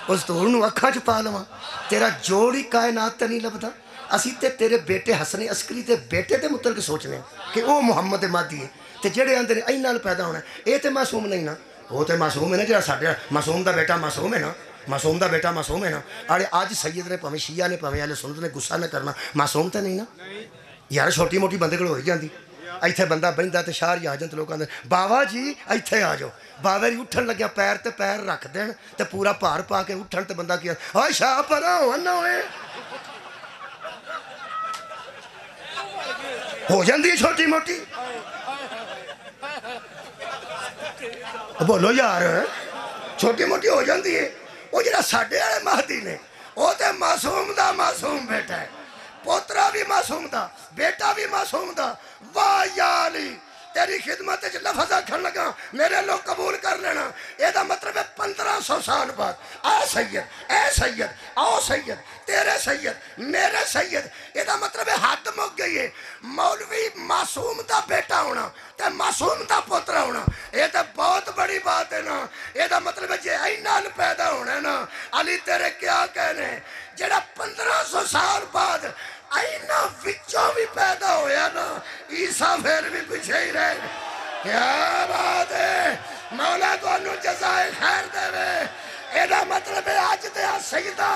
ਉਸ ਧੂੜ ਨੂੰ ਅੱਖਾਂ 'ਚ ਪਾ ਲਵਾਂ ਤੇਰਾ ਜੋੜ ਹੀ ਕਾਇਨਾਤ ਤੇ ਨਹੀਂ ਲੱਭਦਾ ਅਸੀਂ ਤੇ ਤੇਰੇ ਬੇਟੇ ਹਸਨ ਅਸਕਰੀ ਦੇ ਬੇਟੇ ਦੇ ਮੁਤਲਕ ਸੋਚਨੇ ਹਾਂ ਕਿ ਉਹ ਮੁਹੰਮਦ ਮਾਦੀ ਹੈ ਤੇ ਜਿਹੜੇ ਆਂਦੇ ਨੇ ਇਹ ਨਾਲ ਪੈਦਾ ਹੋਣਾ ਇਹ ਤੇ ਮਾਸੂਮ ਨਹੀਂ ਨਾ ਉਹ ਤੇ ਮਾਸੂਮ ਹੈ ਨਾ ਜਿਹੜਾ ਸਾਡੇ ਮਾਸੂਮ ਦਾ ਬੇਟਾ ਮਾਸੂਮ ਹੈ ਨਾ ਮਾਸੂਮ ਦਾ ਬੇਟਾ ਮਾਸੂਮ ਹੈ ਨਾ ਆਲੇ ਅੱਜ ਸੈਦ ਨੇ ਭਾਵੇਂ ਸ਼ੀਆ ਨੇ ਭਾਵੇਂ ਆਲੇ ਸੁਨਤ ਨੇ ਗੁੱਸਾ ਨਾ ਕਰਨਾ ਮਾਸੂਮ ਤਾਂ ਨਹੀਂ ਨਾ ਯਾਰ ਛੋਟੀ ਮੋਟੀ ਬੰਦੇ ਕੋਲ ਹੋਈ ਜਾਂਦੀ ਇੱਥੇ ਬੰਦਾ ਬਹਿੰਦਾ ਤੇ ਸ਼ਾਹ ਹੀ ਆ ਜਾਂਦੇ ਲੋਕਾਂ ਦੇ ਬਾਵਾ ਜੀ ਇੱਥੇ ਆ ਜਾਓ ਬਾਵੇ ਜੀ ਉੱਠਣ ਲੱਗਿਆ ਪੈਰ ਤੇ ਪੈਰ ਰੱਖ ਦੇਣ ਤੇ ਪੂਰਾ ਭਾਰ ਪਾ ਕੇ ਉੱਠਣ ਤੇ ਬੰਦਾ ਕੀ ਓਏ ਸ਼ਾਹ ਪਰਾਂ ਹੋਣ ਓਏ ਹੋ ਜਾਂਦੀ ਹੈ ਛੋਟੀ ਮੋਟੀ ਬੋਲੋ ਯਾਰ ਛੋਟੀ ਮੋਟੀ ਹੋ ਜਾਂਦੀ ਹੈ ਉਹ ਜਿਹੜਾ ਸਾਡੇ ਵਾਲੇ ਮਹਦੀ ਨੇ ਉਹ ਤੇ ਮਾਸੂਮ ਦਾ ਮਾਸੂਮ ਬੇਟਾ ਹੈ ਪੋਤਰਾ ਵੀ ਮਾਸੂਮ ਦਾ ਬੇਟਾ ਵੀ ਮਾਸੂਮ ਦਾ वाह तेरी खिदमत च लफजा लगा, मेरे लोग कबूल कर लेना। यदा मतलब है पंद्रह सौ साल बाद। आ सैयद, ए सैयद, आओ सैयद, तेरे सैयद, मेरे सैयद। यदा मतलब है हद मुक गई है। मौलवी मासूम का बेटा होना ते मासूम का पुत्र होना यह तो बहुत बड़ी बात है ना। यदा मतलब जे इना पैदा होना ना। अली तेरे क्या कहने जेड़ा पंद्रह सौ साल बाद ਇਹਨਾਂ ਵਿੱਚੋਂ ਵੀ ਪੈਦਾ ਹੋਇਆ ਨਾ ਈਸਾ ਫਿਰ ਵੀ ਪਿੱਛੇ ਹੀ ਰਹਿ ਕਿਆ ਬਾਤ ਹੈ ਮੌਲਾ ਤੁਹਾਨੂੰ ਜਜ਼ਾਏ ਖੈਰ ਦੇਵੇ ਇਹਦਾ ਮਤਲਬ ਹੈ ਅੱਜ ਤੇ ਆ ਸਜਦਾ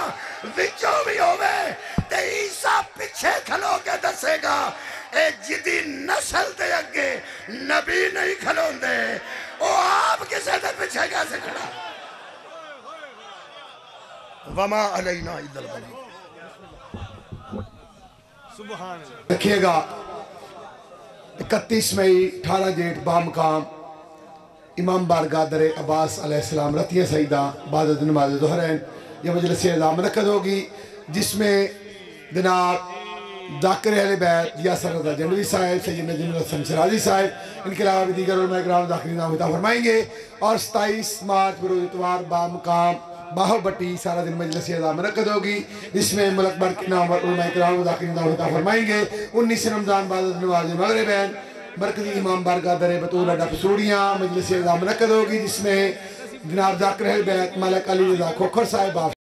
ਵਿੱਚੋਂ ਵੀ ਹੋਵੇ ਤੇ ਈਸਾ ਪਿੱਛੇ ਖਲੋ ਕੇ ਦੱਸੇਗਾ ਇਹ ਜਿੱਦੀ ਨਸਲ ਦੇ ਅੱਗੇ ਨਬੀ ਨਹੀਂ ਖਲੋਂਦੇ ਉਹ ਆਪ ਕਿਸੇ ਦੇ ਪਿੱਛੇ कैसे ਖੜਾ ਵਮਾ ਅਲੈਨਾ ਇਦਲ ਬਲਾ ਸੁਭਾਨ ਅੱਲਾਹ रखिएगा। इकतीस मई अठारह जेठ बामकाम। इमाम बारगाह दर अब्बास अलैहिस्सलाम रतिया सईदा बाद नमाज़ दोहरैन यह मजलिस एज़ाम रखद होगी, जिसमें जनाब जाकिर अहल बैत, यासर रजा जंडवी साहब सैद नजीम हसन शराजी साहब, इनके अलावा दीगर दाखिल नाम फरमाएँगे। और सताईस मार्च बरोज इतवार, बामकाम। बाहुबट्टी सारा दिन मजलिस रखद होगी। इसमें मुलक भर के नाम फरमाएँगे। उन्नीस रमज़ान बाद मगर मगरबैन मरकजी इमाम बारगा दर बतूल अड्डा पसूड़ियाँ मजलिस रखद होगी, जिसमें जनाब जाकर मलक अली खोखर साहब